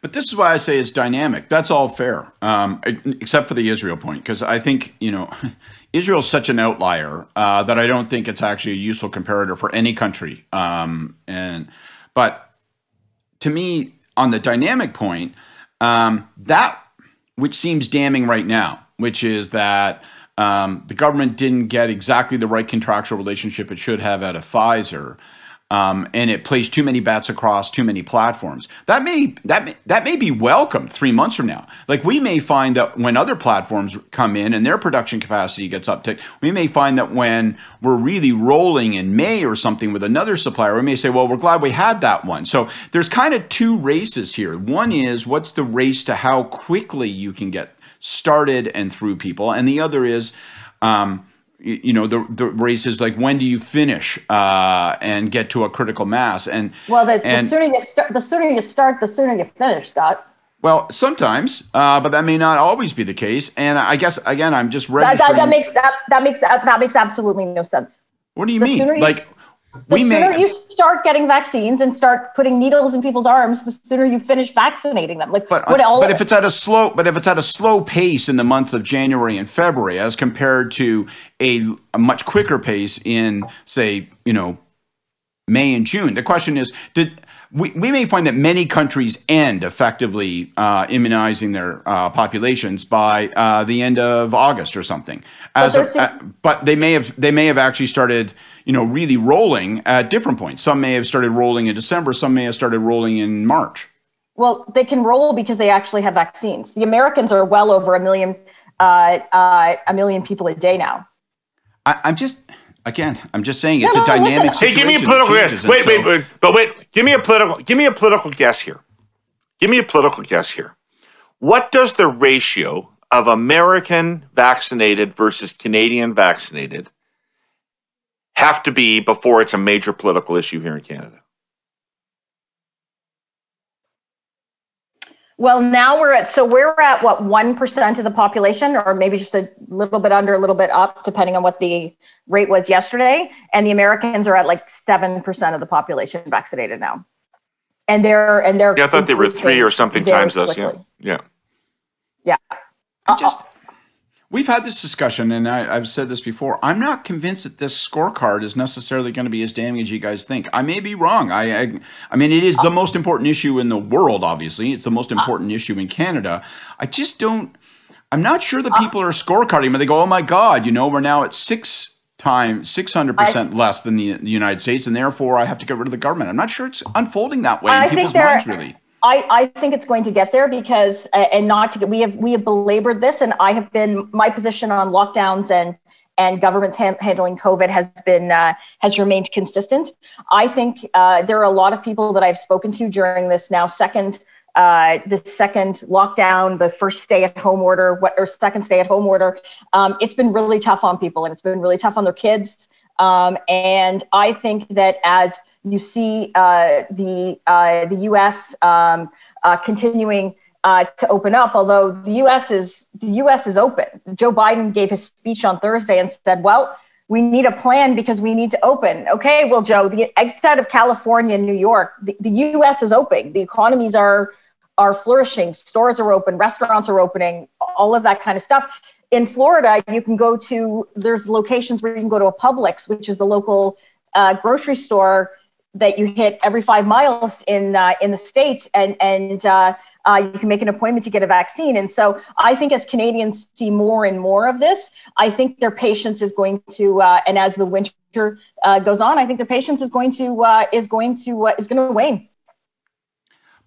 But this is why I say it's dynamic. That's all fair, um, except for the Israel point, because I think you know Israel's such an outlier uh, that I don't think it's actually a useful comparator for any country. Um, and but to me, on the dynamic point, um, that which seems damning right now, which is that um, the government didn't get exactly the right contractual relationship it should have at a Pfizer. Um, and it plays too many bets across too many platforms. That may that may, that may be welcome three months from now. Like we may find that when other platforms come in and their production capacity gets uptick, we may find that when we're really rolling in May or something with another supplier, we may say, well, we're glad we had that one. So there's kind of two races here. One is what's the race to how quickly you can get started and through people, and the other is. Um, you know the the race is like when do you finish uh, and get to a critical mass? And well the, and, the sooner you start the sooner you start the sooner you finish scott. Well sometimes uh, but that may not always be the case. And i guess again i'm just registering that, that, that makes that that makes that makes absolutely no sense. What do you the mean? like the we sooner may, you start getting vaccines and start putting needles in people's arms, the sooner you finish vaccinating them. Like, but, all, but if it's at a slow, but if it's at a slow pace in the month of January and February, as compared to a, a much quicker pace in, say, you know, May and June, the question is, did we, we may find that many countries end effectively uh, immunizing their uh, populations by uh, the end of August or something. As but, a, uh, but they may have they may have actually started you know really rolling at different points. Some may have started rolling in December. Some may have started rolling in March. Well, they can roll because they actually have vaccines. The Americans are well over a million uh, uh, a million people a day now. I, I'm just Again, I'm just saying it's no, a dynamic listen. situation. Hey, give me a political guess. Wait, so, wait, wait, but wait. Give me a political. Give me a political guess here. Give me a political guess here. What does the ratio of American vaccinated versus Canadian vaccinated have to be before it's a major political issue here in Canada? Well, now we're at so we're at what one percent of the population, or maybe just a little bit under, a little bit up, depending on what the rate was yesterday. And the Americans are at like seven percent of the population vaccinated now, and they're and they're. Yeah, I thought they were three or something times us. Yeah, yeah, yeah. I just We've had this discussion, and I, have said this before. I'm not convinced that this scorecard is necessarily going to be as damning as you guys think. I may be wrong. I, I, I mean, it is the most important issue in the world. Obviously, it's the most important issue in Canada. I just don't. I'm not sure the people are scorecarding, but they go, "Oh my God, you know, we're now at six times, six hundred percent less than the, the, United States, and therefore I have to get rid of the government." I'm not sure it's unfolding that way I in people's minds, really. I, I think it's going to get there because uh, and not to get we have we have belabored this and I have been my position on lockdowns and and governments hand, handling COVID has been uh, has remained consistent. I think uh, there are a lot of people that I've spoken to during this now second uh, the second lockdown, the first stay at home order, what or second stay at home order. Um, it's been really tough on people and it's been really tough on their kids. Um, and I think that as you see uh, the uh, the U.S. Um, uh, continuing to open up, although the U.S. is the U.S. is open. Joe Biden gave his speech on Thursday and said, "Well, we need a plan because we need to open." Okay, well, Joe, the outside of California and New York, the, the U.S. is open. The economies are are flourishing. Stores are open. Restaurants are opening. All of that kind of stuff. In Florida, you can go to there's locations where you can go to a Publix, which is the local uh, grocery store that you hit every five miles in uh, in the states, and and uh, uh, you can make an appointment to get a vaccine. And so I think as Canadians see more and more of this, I think their patience is going to, uh, and as the winter uh, goes on, I think their patience is going to uh, is going to is going to wane.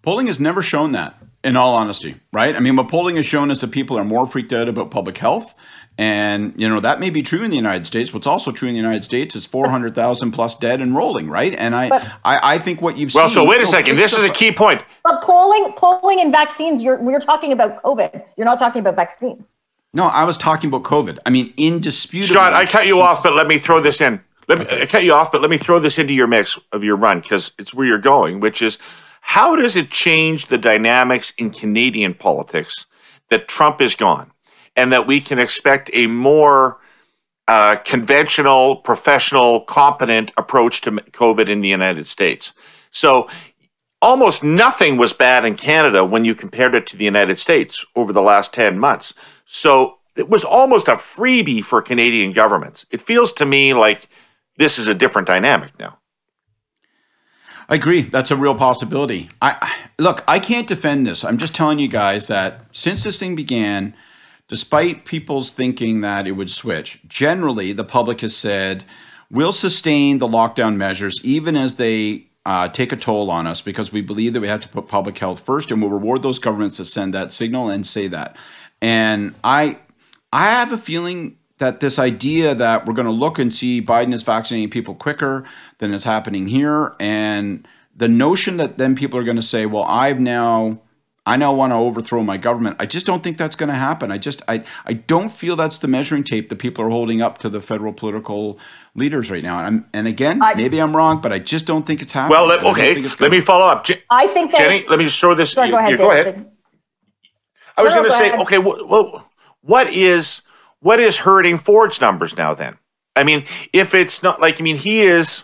Polling has never shown that. In all honesty, right? I mean, what polling has shown is that people are more freaked out about public health and you know that may be true in the United States. What's also true in the United States is four hundred thousand plus dead and rolling, right? And I, but, I, I, think what you've well, seen. Well, so wait a second. This, this is a key point. But polling, polling, and vaccines. You're we're talking about COVID. You're not talking about vaccines. No, I was talking about COVID. I mean, indisputably. Scott, I cut you off, but let me throw this in. Let me okay. I cut you off, but let me throw this into your mix of your run because it's where you're going, which is how does it change the dynamics in Canadian politics that Trump is gone? And that we can expect a more uh, conventional, professional, competent approach to COVID in the United States. So almost nothing was bad in Canada when you compared it to the United States over the last 10 months. So it was almost a freebie for Canadian governments. It feels to me like this is a different dynamic now. I agree. That's a real possibility. I look, I can't defend this. I'm just telling you guys that since this thing began, despite people's thinking that it would switch, generally the public has said, we'll sustain the lockdown measures even as they uh, take a toll on us because we believe that we have to put public health first and we'll reward those governments that send that signal and say that. And I, I have a feeling that this idea that we're going to look and see Biden is vaccinating people quicker than is happening here, and the notion that then people are going to say, well, I've now I now want to overthrow my government. I just don't think that's going to happen. I just I I don't feel that's the measuring tape that people are holding up to the federal political leaders right now. And, and again, I, maybe I'm wrong, but I just don't think it's happening. Well, let, okay, let me follow up. Je- I think that, Jenny, let me just throw this. Sorry, you, go ahead. go ahead. I was no, going to say, ahead. okay, well, what is what is hurting Ford's numbers now? Then, I mean, if it's not like, I mean, he is.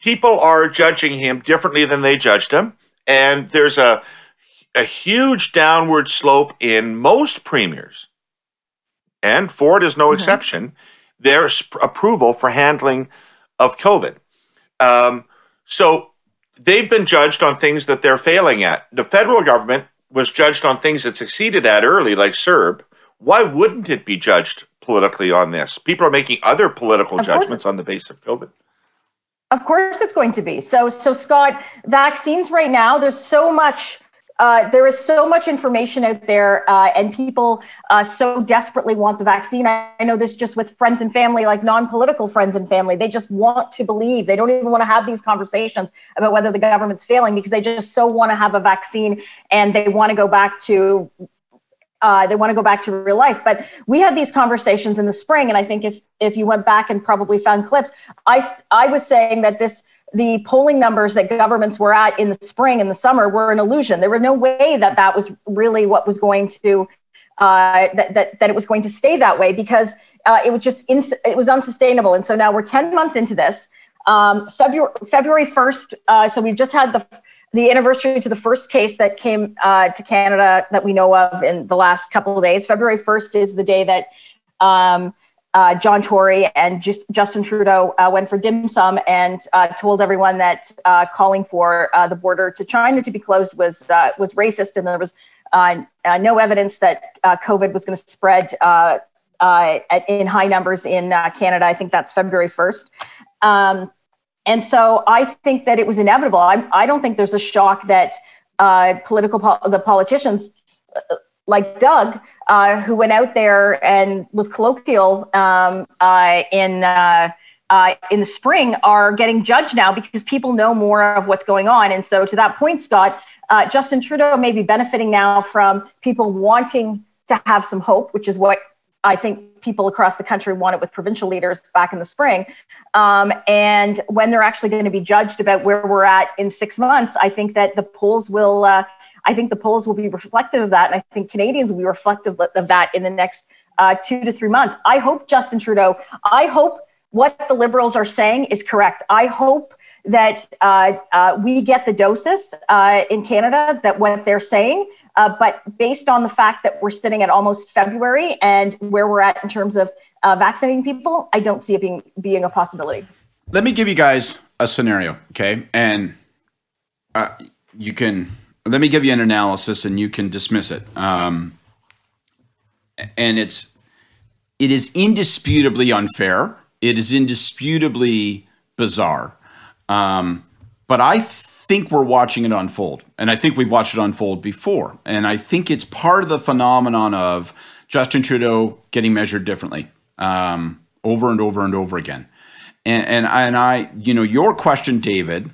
People are judging him differently than they judged him, and there's a a huge downward slope in most premiers, and Ford is no mm-hmm. exception, their approval for handling of COVID. Um, so they've been judged on things that they're failing at. The federal government was judged on things it succeeded at early, like CERB. Why wouldn't it be judged politically on this? People are making other political of judgments on the basis of COVID. Of course, it's going to be. So, so Scott, vaccines right now, there's so much uh, there is so much information out there, uh, and people uh, so desperately want the vaccine. I, I, know this just with friends and family, like non political friends and family. They just want to believe. They don't even want to have these conversations about whether the government's failing because they just so want to have a vaccine and they want to go back to Uh, they want to go back to real life. But we had these conversations in the spring, and I think if if you went back and probably found clips, I I was saying that this the polling numbers that governments were at in the spring and the summer were an illusion. There were no way that that was really what was going to uh, that, that, that it was going to stay that way because uh, it was just ins- it was unsustainable. And so now we're 10 months into this. Um, February February 1st. Uh, so we've just had the the anniversary to the first case that came uh, to Canada that we know of in the last couple of days. February 1st is the day that um, uh, John Tory and just Justin Trudeau uh, went for dim sum and uh, told everyone that uh, calling for uh, the border to China to be closed was was racist, and there was no evidence that COVID was going to spread in high numbers in Canada. I think that's February 1st. Um, and so I think that it was inevitable. I, I don't think there's a shock that uh, political po- the politicians uh, like Doug, uh, who went out there and was colloquial um, uh, in uh, uh, in the spring, are getting judged now because people know more of what's going on. And so, to that point, Scott, Justin Trudeau may be benefiting now from people wanting to have some hope, which is what I think people across the country want it with provincial leaders back in the spring. Um, and when they're actually going to be judged about where we're at in six months, I think that the polls will. Uh, I think the polls will be reflective of that, and I think Canadians will be reflective of that in the next uh, two to three months. I hope Justin Trudeau. I hope what the Liberals are saying is correct. I hope that uh, uh, we get the doses uh, in Canada, that what they're saying, uh, but based on the fact that we're sitting at almost February and where we're at in terms of uh, vaccinating people, I don't see it being being a possibility. Let me give you guys a scenario, okay? And uh, you can let me give you an analysis, and you can dismiss it. Um, and it's it is indisputably unfair. It is indisputably bizarre. Um, but I think we're watching it unfold. And I think we've watched it unfold before. And I think it's part of the phenomenon of Justin Trudeau getting measured differently um, over and over and over again. And, and, and I, you know, your question, David,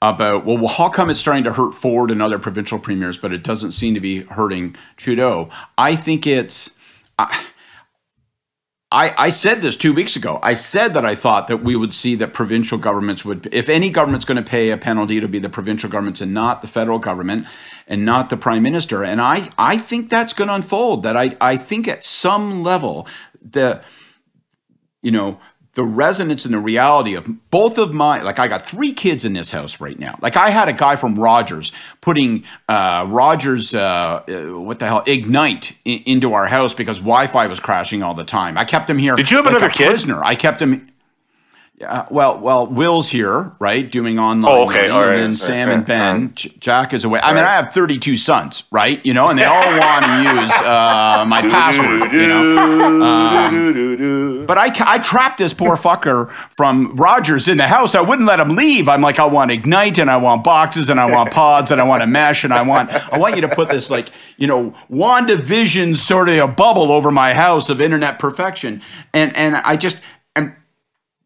about, well, well, how come it's starting to hurt Ford and other provincial premiers, but it doesn't seem to be hurting Trudeau? I think it's. Uh, I, I said this two weeks ago. I said that I thought that we would see that provincial governments would, if any government's going to pay a penalty, it'll be the provincial governments and not the federal government and not the prime minister. And I, I think that's going to unfold. That I, I think at some level, the, you know, the resonance and the reality of both of my like I got three kids in this house right now. Like I had a guy from Rogers putting uh, Rogers uh, uh, what the hell Ignite in, into our house because Wi-Fi was crashing all the time. I kept him here. Did you have like another kid? Prisoner. I kept him. Yeah, well, well, Will's here, right, doing online. Oh, okay, all right. And then Sam and Ben, right. Jack is away. I mean, I have 32 sons, right? You know, and they all want to use uh, my password. You know, um, but I, I trapped this poor fucker from Rogers in the house. I wouldn't let him leave. I'm like, I want Ignite, and I want boxes, and I want pods, and I want a mesh, and I want, I want you to put this like, you know, WandaVision sort of a bubble over my house of internet perfection, and and I just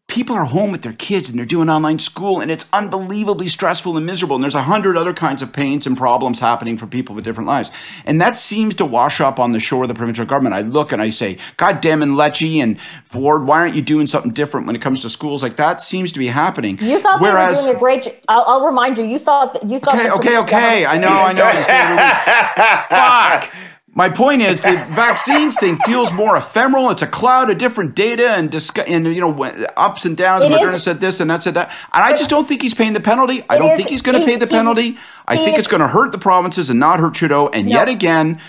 people are home with their kids and they're doing online school and it's unbelievably stressful and miserable. And there's a hundred other kinds of pains and problems happening for people with different lives. And that seems to wash up on the shore of the provincial government. I look and i say god damn and Lecce and ford why aren't you doing something different when it comes to schools? Like that seems to be happening. You thought Whereas, they were doing a great I'll, I'll remind you you thought that you thought okay okay okay. I know i know fuck my point is the vaccines thing feels more ephemeral. It's a cloud of different data and discuss, and you know ups and downs. It Moderna is. said this and that said that, and I just don't think he's paying the penalty. I don't is. think he's going to pay the penalty. I think it's going to hurt the provinces and not hurt Trudeau. And no. yet again,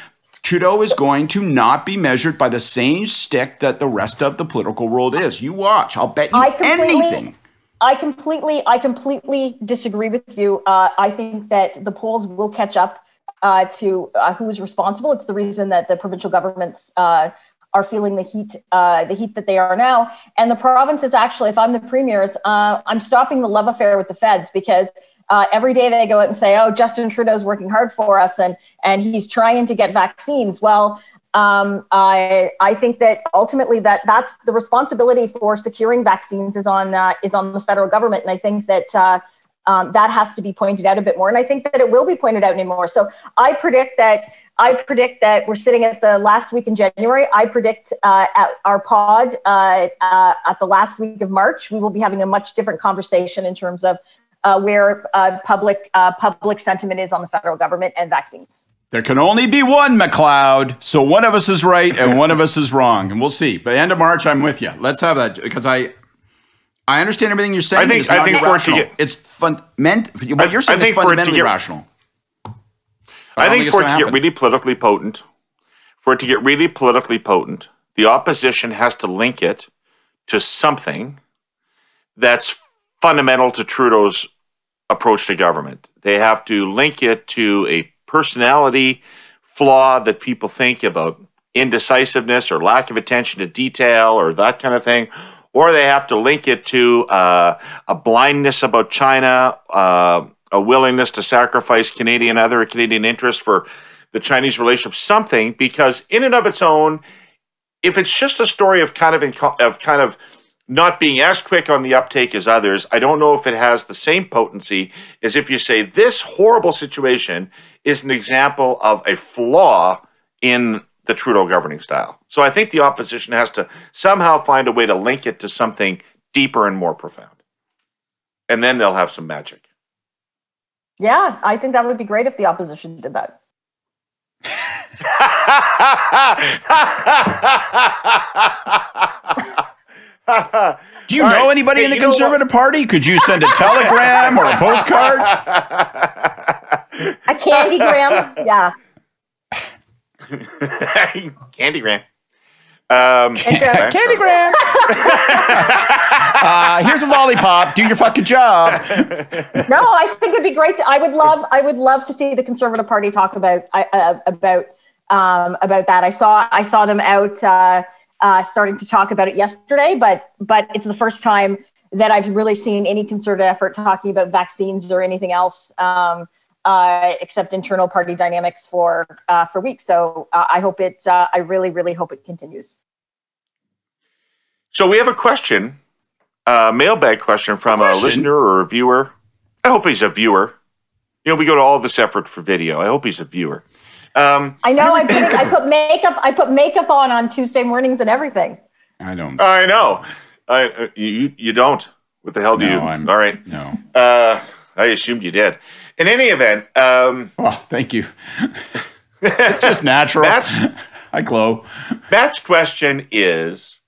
Trudeau is going to not be measured by the same stick that the rest of the political world is. You watch. I'll bet you anything. I completely, I completely disagree with you. Uh, I think that the polls will catch up uh, to uh, who is responsible. It's the reason that the provincial governments uh, are feeling the heat, uh, the heat that they are now. And the provinces actually, if I'm the premiers, uh, I'm stopping the love affair with the feds because uh, every day they go out and say, "Oh, Justin Trudeau's working hard for us, and and he's trying to get vaccines." Well. Um, I, I think that ultimately that that's the responsibility for securing vaccines is on is on the federal government, and I think that um, that has to be pointed out a bit more. And I think that it will be pointed out anymore. So I predict that I predict that we're sitting at the last week in January. I predict uh, at our pod uh, uh, at the last week of March, we will be having a much different conversation in terms of uh, where uh, public uh, public sentiment is on the federal government and vaccines. There can only be one McLeod, so one of us is right and one of us is wrong, and we'll see. By end of March, I'm with you. Let's have that because I I understand everything you're saying. I think it's I think for it to get it's fun meant what you're saying I think is for it to fundamentally get- rational. I think it's for it gonna to get really politically potent, for it to get really politically potent, the opposition has to link it to something that's fundamental to Trudeau's approach to government. They have to link it to a personality flaw that people think about indecisiveness or lack of attention to detail or that kind of thing. Or they have to link it to uh, a blindness about China, uh, a willingness to sacrifice Canadian other Canadian interests for the Chinese relationship, something because in and of its own, if it's just a story of kind of of kind of not being as quick on the uptake as others, I don't know if it has the same potency as if you say this horrible situation is an example of a flaw in the Trudeau governing style. So I think the opposition has to somehow find a way to link it to something deeper and more profound. And then they'll have some magic. Yeah, I think that would be great if the opposition did that. Do you All know right. anybody Hey, in the you know what? Conservative Party? Could you send a telegram or a postcard? A candygram, yeah. Candygram. Um, okay. Candygram. uh, here's a lollipop. Do your fucking job. no, I think it'd be great. To, I would love. I would love to see the Conservative Party talk about uh, about um, about that. I saw I saw them out uh, uh, starting to talk about it yesterday, but but it's the first time that I've really seen any concerted effort talking about vaccines or anything else. Um, uh, except internal party dynamics for uh, for weeks. So uh, I hope it. Uh, I really, really hope it continues. So we have a question, a mailbag question from a, listener or a viewer. I hope he's a viewer. You know, we go to all this effort for video. I hope he's a viewer. Um, I know. I put I put makeup. I put makeup on on Tuesday mornings and everything. I don't. I know. I uh, you you don't. What the hell do No, you? I'm- all right. No. Uh, I assumed you did. In any event, um, Oh, thank you. it's just natural. Matt's I glow. Matt's question is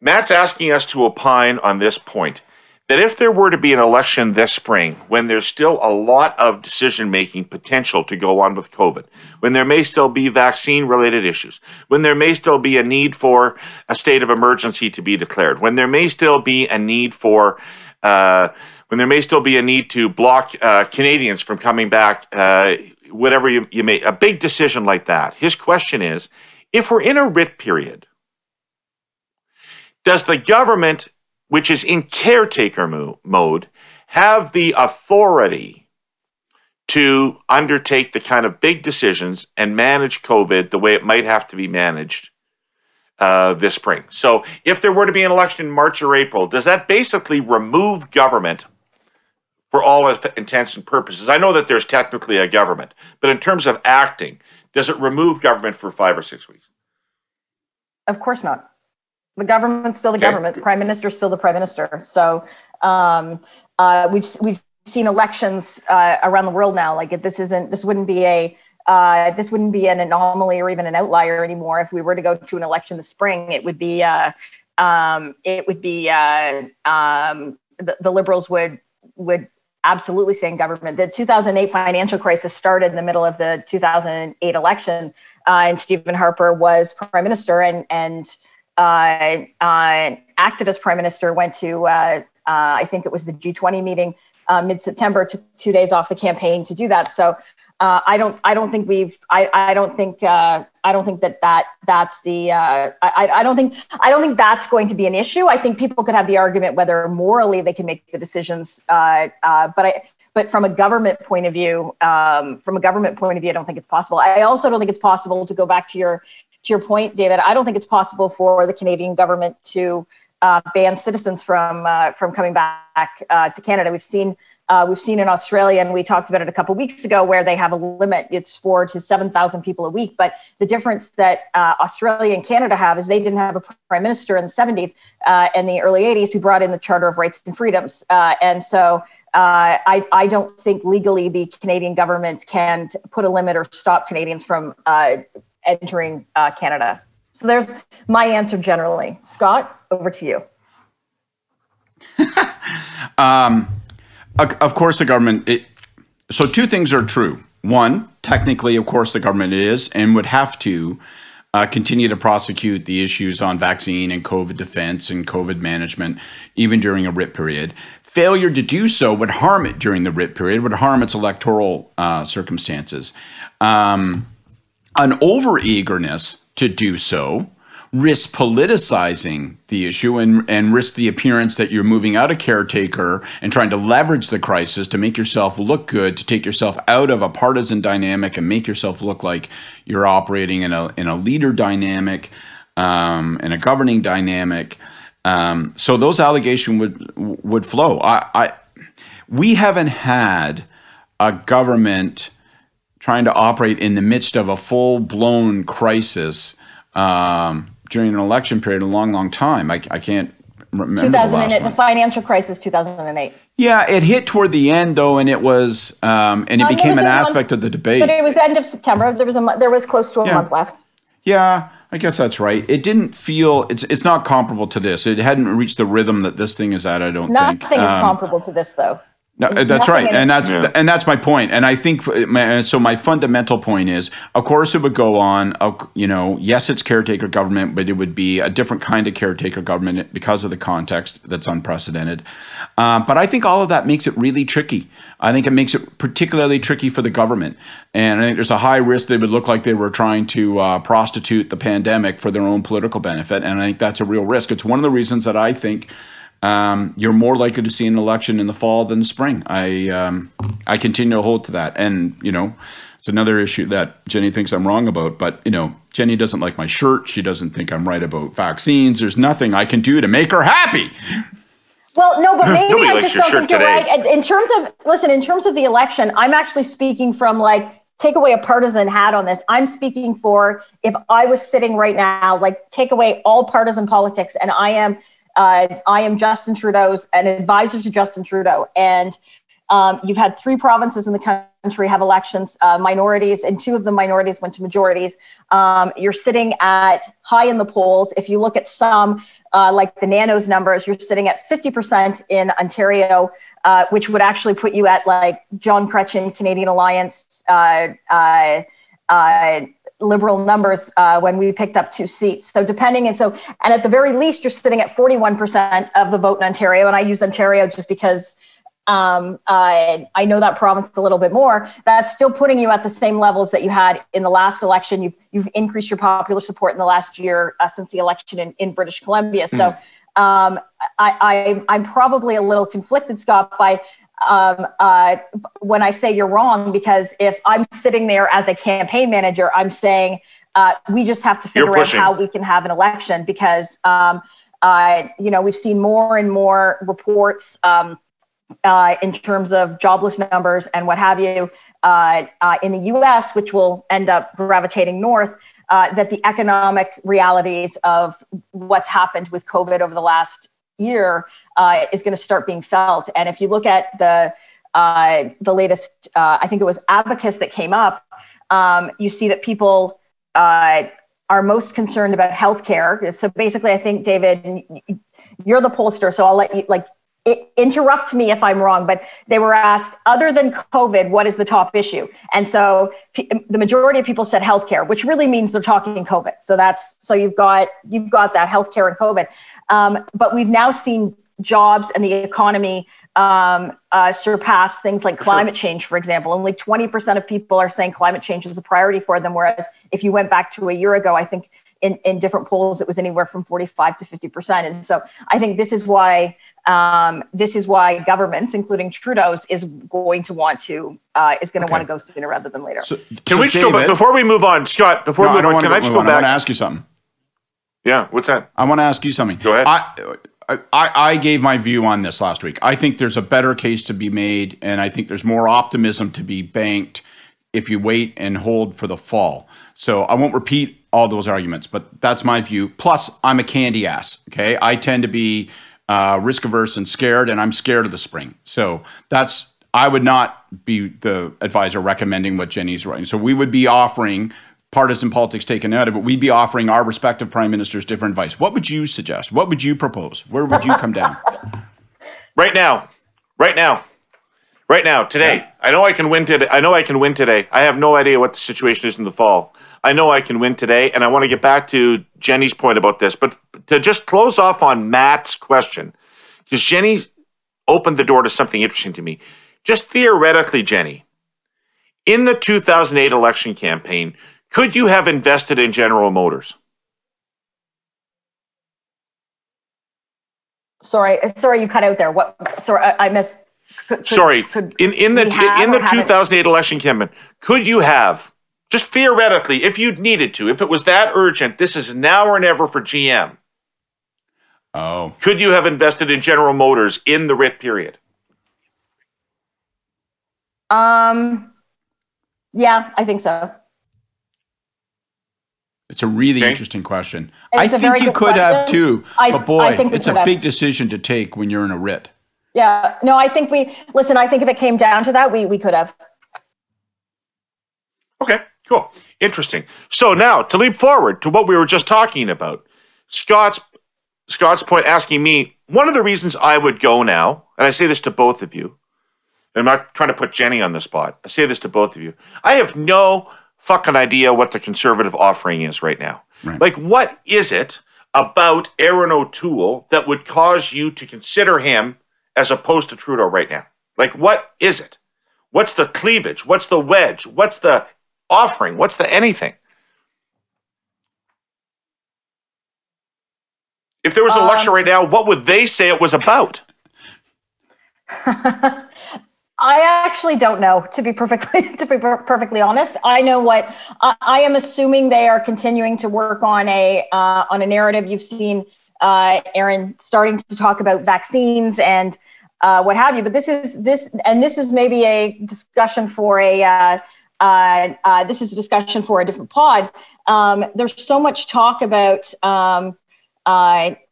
Matt's asking us to opine on this point that if there were to be an election this spring, when there's still a lot of decision making potential to go on with COVID, when there may still be vaccine related issues, when there may still be a need for a state of emergency to be declared, when there may still be a need for uh, when there may still be a need to block uh, Canadians from coming back, uh, whatever you, you may, a big decision like that. His question is if we're in a writ period, does the government, which is in caretaker mo- mode, have the authority to undertake the kind of big decisions and manage COVID the way it might have to be managed uh, this spring? So, if there were to be an election in March or April, does that basically remove government for all intents and purposes? I know that there's technically a government, but in terms of acting, does it remove government for five or six weeks? Of course not. The government's still the Okay. government. The prime minister's still the prime minister. So um, uh, we've we've seen elections uh, around the world now. Like if this isn't this wouldn't be a uh, this wouldn't be an anomaly or even an outlier anymore. If we were to go to an election this spring, it would be uh, um, it would be uh, um, the, the liberals would would absolutely stay in government. The 2008 financial crisis started in the middle of the 2008 election, uh, and Stephen Harper was prime minister and and uh, uh, acted as prime minister. Went to uh, uh, I think it was the G20 meeting uh, mid September. Took two days off the campaign to do that. So uh, I don't I don't think we've I I don't think uh, I don't think that that that's the uh, I I don't think I don't think that's going to be an issue. I think people could have the argument whether morally they can make the decisions, uh, uh, but I but from a government point of view, um, from a government point of view, I don't think it's possible. I also don't think it's possible to go back to your to your point, David. I don't think it's possible for the Canadian government to uh, ban citizens from from coming back to Canada. We've seen Uh, we've seen in Australia, and we talked about it a couple weeks ago, where they have a limit. It's four to 7,000 people a week. But the difference that uh, Australia and Canada have is they didn't have a prime minister in the 70s uh, and the early 80s who brought in the Charter of Rights and Freedoms. Uh, and so uh, I, I, don't think legally the Canadian government can put a limit or stop Canadians from uh, entering Canada. So there's my answer generally. Scott, over to you. um, of course, the government. It, so two things are true. One, technically, of course, the government is and would have to uh, continue to prosecute the issues on vaccine and COVID defense and COVID management, even during a writ period. Failure to do so would harm it during the writ period, would harm its electoral uh, circumstances. Um, an over eagerness to do so risk politicizing the issue and, and risk the appearance that you're moving out of caretaker and trying to leverage the crisis to make yourself look good, to take yourself out of a partisan dynamic and make yourself look like you're operating in a, in a leader dynamic um, and a governing dynamic. Um, so those allegations would would flow. I, I we haven't had a government trying to operate in the midst of a full blown crisis um, during an election period a long, long time. I, I can't remember. 2008, the, the, financial crisis, 2008. Yeah, it hit toward the end though, and it was, um, and it um, became an aspect month, of the debate. But it was end of September. There was a there was close to a yeah. month left. Yeah, I guess that's right. It didn't feel it's it's not comparable to this. It hadn't reached the rhythm that this thing is at. I don't Nothing think. Nothing is um, comparable to this though. No, that's right, and that's yeah. and that's my point. And I think so. My fundamental point is, of course, it would go on. You know, yes, it's caretaker government, but it would be a different kind of caretaker government because of the context that's unprecedented. Uh, but I think all of that makes it really tricky. I think it makes it particularly tricky for the government, and I think there's a high risk they would look like they were trying to uh, prostitute the pandemic for their own political benefit, and I think that's a real risk. It's one of the reasons that I think um, you're more likely to see an election in the fall than the spring. I um, I continue to hold to that, and you know, it's another issue that Jenni thinks I'm wrong about. But you know, Jenni doesn't like my shirt. She doesn't think I'm right about vaccines. There's nothing I can do to make her happy. Well, no, but maybe I just don't think you're right. In terms of listen, in terms of the election, I'm actually speaking from like take away a partisan hat on this. I'm speaking for if I was sitting right now, like take away all partisan politics, and I am uh, I am Justin Trudeau's an advisor to Justin Trudeau, and um, you've had three provinces in the country have elections, uh, minorities, and two of the minorities went to majorities. Um, you're sitting at high in the polls. If you look at some, uh, like the Nanos numbers, you're sitting at 50% in Ontario, uh, which would actually put you at like Jean Chrétien, Canadian Alliance, uh, uh, uh, liberal numbers uh, when we picked up two seats. So depending and so and at the very least, you're sitting at 41% of the vote in Ontario, and I use Ontario just because um, uh, I know that province a little bit more. That's still putting you at the same levels that you had in the last election. You've you've increased your popular support in the last year uh, since the election in, in British Columbia. So. Mm. Um, I, I, am probably a little conflicted, Scott, by um, uh, when I say you're wrong, because if I'm sitting there as a campaign manager, I'm saying uh, we just have to figure out how we can have an election because, um, uh, you know, we've seen more and more reports um, uh, in terms of jobless numbers and what have you uh, uh, in the US, which will end up gravitating north. that the economic realities of what's happened with COVID over the last year uh, is going to start being felt. And if you look at the uh, the latest, uh, I think it was Abacus that came up, um, you see that people uh, are most concerned about healthcare. So basically, I think David, you're the pollster, so I'll let you like interrupt me if I'm wrong, but they were asked, other than COVID, what is the top issue? And so p- the majority of people said healthcare, which really means they're talking COVID. So that's so you've got you've got that healthcare and COVID. Um, but we've now seen jobs and the economy um, uh, surpass things like climate change, for example. Only 20% of people are saying climate change is a priority for them. Whereas if you went back to a year ago, I think in, in different polls, it was anywhere from 45 to 50%. And so I think this is why um, this is why governments, including Trudeau's, is going to want to uh, is going to okay. want to go sooner rather than later. So, can so we just David, go back before we move on, Scott? Before no, we move on, can I just go back? I want to ask you something. Yeah, what's that? I want to ask you something. Go ahead. I, I, I gave my view on this last week. I think there's a better case to be made, and I think there's more optimism to be banked if you wait and hold for the fall. So I won't repeat all those arguments, but that's my view. Plus, I'm a candy ass. Okay, I tend to be uh, risk averse and scared, and I'm scared of the spring. So that's I would not be the advisor recommending what Jenni's writing. So we would be offering partisan politics taken out of it, we'd be offering our respective prime ministers different advice. What would you suggest? What would you propose? Where would you come down? Right now, right now, right now, today. Yeah. I know I can win today. I know I can win today. I have no idea what the situation is in the fall. I know I can win today, and I want to get back to Jenni's point about this. But to just close off on Matt's question, because Jenni opened the door to something interesting to me. Just theoretically, Jenni, in the 2008 election campaign, could you have invested in General Motors? Sorry, uh, sorry, you cut out there. What? Sorry, I, I missed. Could, sorry, could in in the in the 2008 election campaign, could you have just theoretically, if you needed to, if it was that urgent, this is now or never for GM. Oh, could you have invested in General Motors in the writ period? Um, yeah, I think so. It's a really okay. interesting question. It's I think you could question. have too, I, but boy, it's a big decision to take when you're in a writ. Yeah, no, I think we listen. I think if it came down to that, we we could have. Okay, cool, interesting. So now to leap forward to what we were just talking about, Scott's Scott's point asking me one of the reasons I would go now, and I say this to both of you. I'm not trying to put Jenni on the spot. I say this to both of you. I have no fucking idea what the conservative offering is right now. Right. Like, what is it about Erin O'Toole that would cause you to consider him as opposed to Trudeau right now? Like, what is it? What's the cleavage? What's the wedge? What's the offering? What's the anything? If there was a um, right now, what would they say it was about? I actually don't know, to be perfectly to be perfectly honest. I know what I, I am assuming they are continuing to work on a uh, on a narrative. You've seen uh, Erin starting to talk about vaccines and uh, what have you. But this is this, and this is maybe a discussion for a. Uh, uh, uh, this is a discussion for a different pod. Um, there's so much talk about um,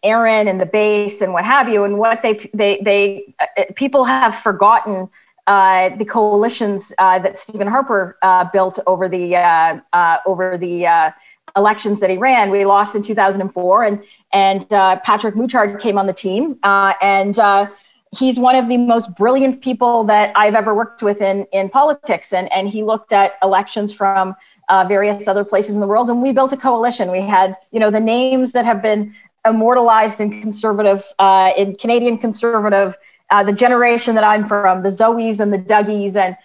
Erin and the base and what have you, and what they they they people have forgotten uh, the coalitions uh, that Stephen Harper uh, built over the uh, uh, over the uh, elections that he ran. We lost in 2004, and and Patrick Muttart came on the team, and he's one of the most brilliant people that I've ever worked with in in politics, and and he looked at elections from various other places in the world, and we built a coalition. We had you know the names that have been immortalized in conservative in Canadian conservative uh, the generation that I'm from, the Zoes and the Dougies and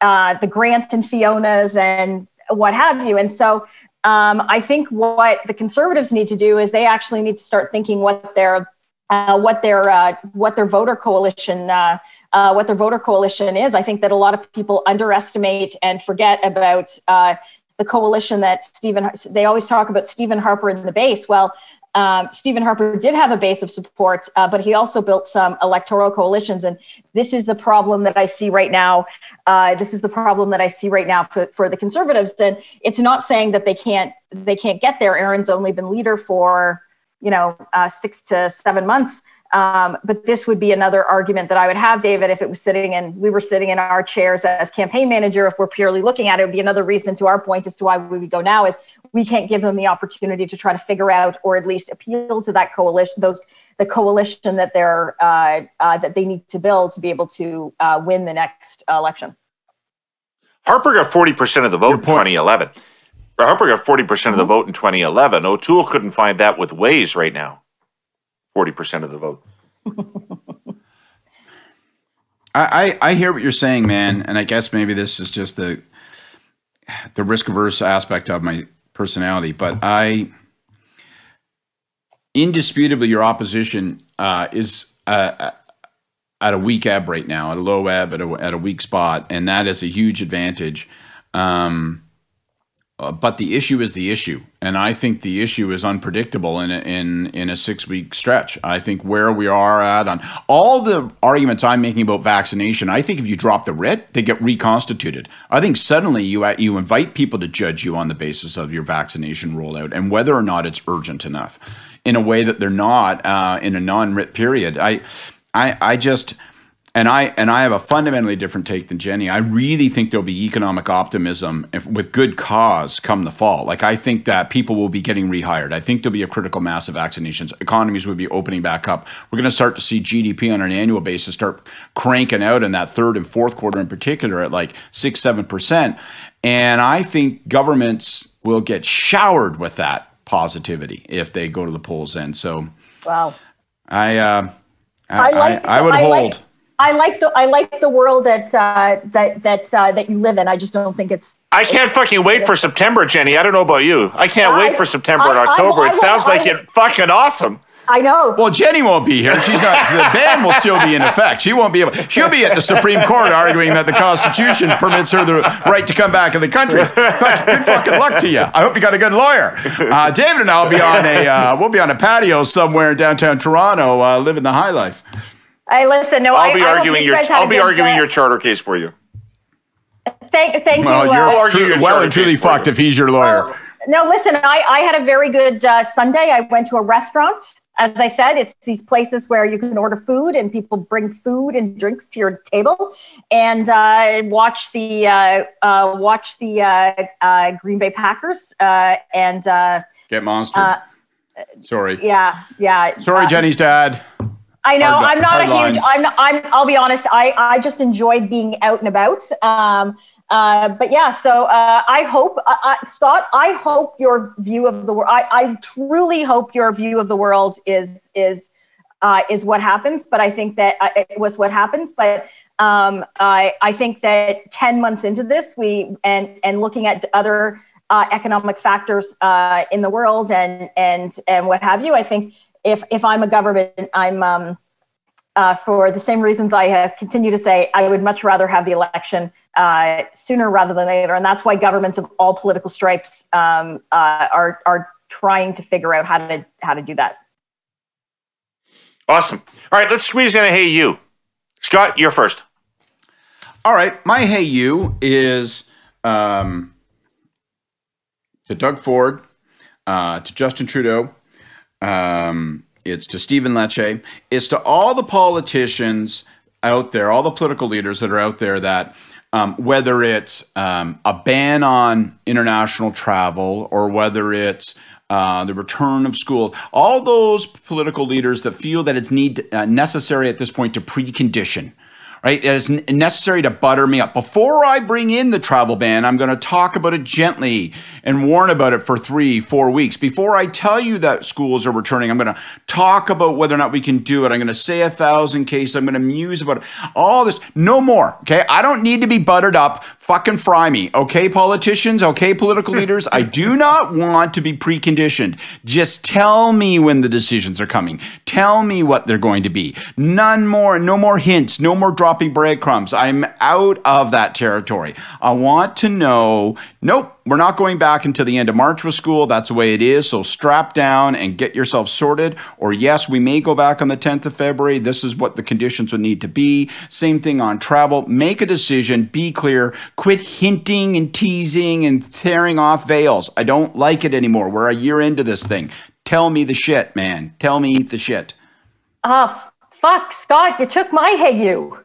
uh, the Grant and Fionas and what have you. And so um, I think what the conservatives need to do is they actually need to start thinking what their uh, what their uh, what their voter coalition uh, uh, what their voter coalition is. I think that a lot of people underestimate and forget about the coalition that Stephen. They always talk about Stephen Harper in the base. Well, um, Stephen Harper did have a base of support, uh, but he also built some electoral coalitions. And this is the problem that I see right now. Uh, this is the problem that I see right now for, for the conservatives. And it's not saying that they can't they can't get there. Erin's only been leader for you know uh, six to seven months. Um, but this would be another argument that I would have, David, if it was sitting and we were sitting in our chairs as campaign manager. If we're purely looking at it, it would be another reason to our point as to why we would go now is we can't give them the opportunity to try to figure out or at least appeal to that coalition, those the coalition that they're uh, uh, that they need to build to be able to uh, win the next election. Harper got forty percent of the vote in 2011. Harper got forty percent mm-hmm. of the mm-hmm. vote in 2011. O'Toole couldn't find that with Waze right now. 40% of the vote. I, I hear what you're saying, man, and I guess maybe this is just the the risk averse aspect of my personality, but I indisputably your opposition uh, is uh, at a weak ebb right now, at a low ebb, at a, at a weak spot, and that is a huge advantage. Um, Uh, but the issue is the issue, and I think the issue is unpredictable in a, in in a six week stretch. I think where we are at on all the arguments I'm making about vaccination, I think if you drop the writ, they get reconstituted. I think suddenly you you invite people to judge you on the basis of your vaccination rollout and whether or not it's urgent enough, in a way that they're not uh, in a non writ period. I I I just and I and I have a fundamentally different take than Jenni. I really think there'll be economic optimism if, with good cause come the fall. Like I think that people will be getting rehired. I think there'll be a critical mass of vaccinations. Economies will be opening back up. We're going to start to see GDP on an annual basis start cranking out in that third and fourth quarter in particular at like six seven percent. And I think governments will get showered with that positivity if they go to the polls. And so, wow, I uh, I, I, like, I, I would hold. Like I like the I like the world that uh, that that uh, that you live in. I just don't think it's. I can't fucking wait for September, Jenni. I don't know about you. I can't I, wait for September I, and October. I, it sounds like it fucking awesome. I know. Well, Jenni won't be here. She's not. The ban will still be in effect. She won't be able. She'll be at the Supreme Court arguing that the Constitution permits her the right to come back in the country. Good fucking luck to you. I hope you got a good lawyer. Uh, David and I'll be on a. Uh, we'll be on a patio somewhere in downtown Toronto, uh, living the high life. I listen. No, I'll be I, arguing I your. I'll be arguing your charter case for you. Thank, thank well, you. You're uh, true, well and truly fucked if he's your lawyer. Well, no, listen. I, I had a very good uh, Sunday. I went to a restaurant. As I said, it's these places where you can order food and people bring food and drinks to your table, and uh, watch the uh, uh, watch the uh, Green Bay Packers and get monster. Sorry. Yeah, yeah. Sorry, Jenni's dad. I know hard, I'm not a huge. Lines. I'm. I'm. I'll be honest. I. I just enjoy being out and about. Um. Uh, but yeah, so uh, I hope, uh, uh Scott, I hope your view of the world. I, I truly hope your view of the world is is uh, is what happens. But I think that uh, it was what happens. But um, I I think that ten months into this, we and and looking at other economic factors uh in the world and and and what have you, I think if if I'm a government, I'm um, uh, for the same reasons I have continue to say, I would much rather have the election uh, sooner rather than later, and that's why governments of all political stripes um, uh, are are trying to figure out how to how to do that. Awesome. All right, let's squeeze in a hey you, Scott. You're first. All right, my hey you is um, to Doug Ford, uh, to Justin Trudeau, um, it's to Stephen Lecce. It's to all the politicians out there, all the political leaders that are out there that um, whether it's um, a ban on international travel or whether it's uh, the return of school, all those political leaders that feel that it's need uh, necessary at this point to precondition right? It is necessary to butter me up. Before I bring in the travel ban, I'm going to talk about it gently and warn about it for three, four weeks. Before I tell you that schools are returning, I'm going to talk about whether or not we can do it. I'm going to say a thousand cases. I'm going to muse about it. All this. No more. Okay. I don't need to be buttered up fucking fry me. Okay, politicians, okay, political leaders, I do not want to be preconditioned. Just tell me when the decisions are coming. Tell me what they're going to be. None more, no more hints, no more dropping breadcrumbs. I'm out of that territory. I want to know, nope, we're not going back until the end of March with school. That's the way it is. So strap down and get yourself sorted. Or yes, we may go back on the 10th of February. This is what the conditions would need to be. Same thing on travel. Make a decision. Be clear. Quit hinting and teasing and tearing off veils. I don't like it anymore. We're a year into this thing. Tell me the shit, man. Tell me the shit. Oh, fuck, Scott, you took my hey you.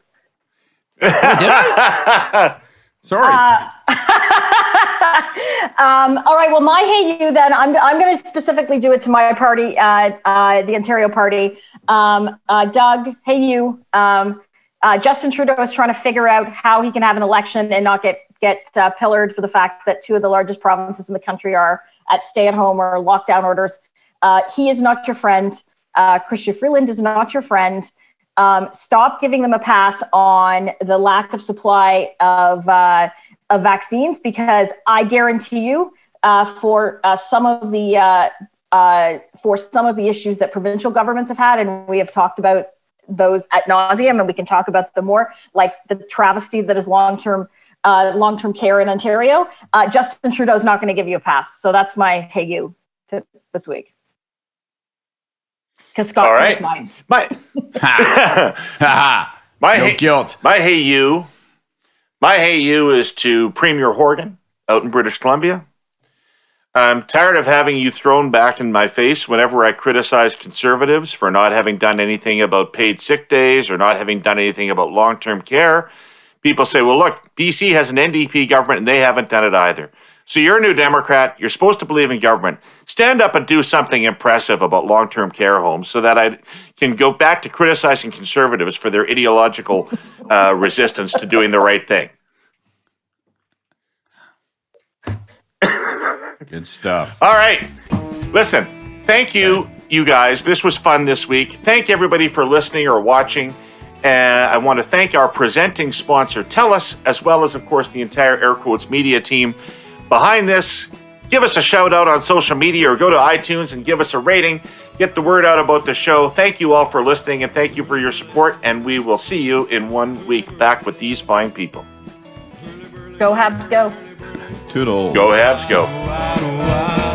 Oh, Sorry. Uh, um, all right. Well, my hey you then. I'm I'm going to specifically do it to my party, uh, uh, the Ontario Party. Um, uh, Doug, hey you. Um, uh, Justin Trudeau is trying to figure out how he can have an election and not get get uh, pillared for the fact that two of the largest provinces in the country are at stay-at-home or lockdown orders. he is not your friend. Chrystia Freeland is not your friend um, stop giving them a pass on the lack of supply of, uh, of vaccines because I guarantee you uh, for uh, some of the uh, uh, for some of the issues that provincial governments have had, and we have talked about those at nauseum, and we can talk about them more, like the travesty that is long-term uh, long-term care in Ontario, uh, Justin Trudeau's not going to give you a pass. So that's my hey you tip this week. Because Scott All right. took mine. My Ha my no hey, guilt. my hey you, my hey you is to Premier Horgan out in British Columbia. I'm tired of having you thrown back in my face whenever I criticize conservatives for not having done anything about paid sick days or not having done anything about long term care. People say, well, look, BC has an NDP government and they haven't done it either. So you're a new Democrat. You're supposed to believe in government. Stand up and do something impressive about long term care homes so that I can go back to criticizing conservatives for their ideological uh, resistance to doing the right thing. Good stuff. All right. Listen, thank you, you guys. This was fun this week. Thank everybody for listening or watching. And I want to thank our presenting sponsor, TELUS, as well as, of course, the entire Air Quotes Media team behind this. Give us a shout out on social media or go to iTunes and give us a rating. Get the word out about the show. Thank you all for listening and thank you for your support. And we will see you in one week back with these fine people. Go Habs, go. Toodles. Go Habs, go. Why, why,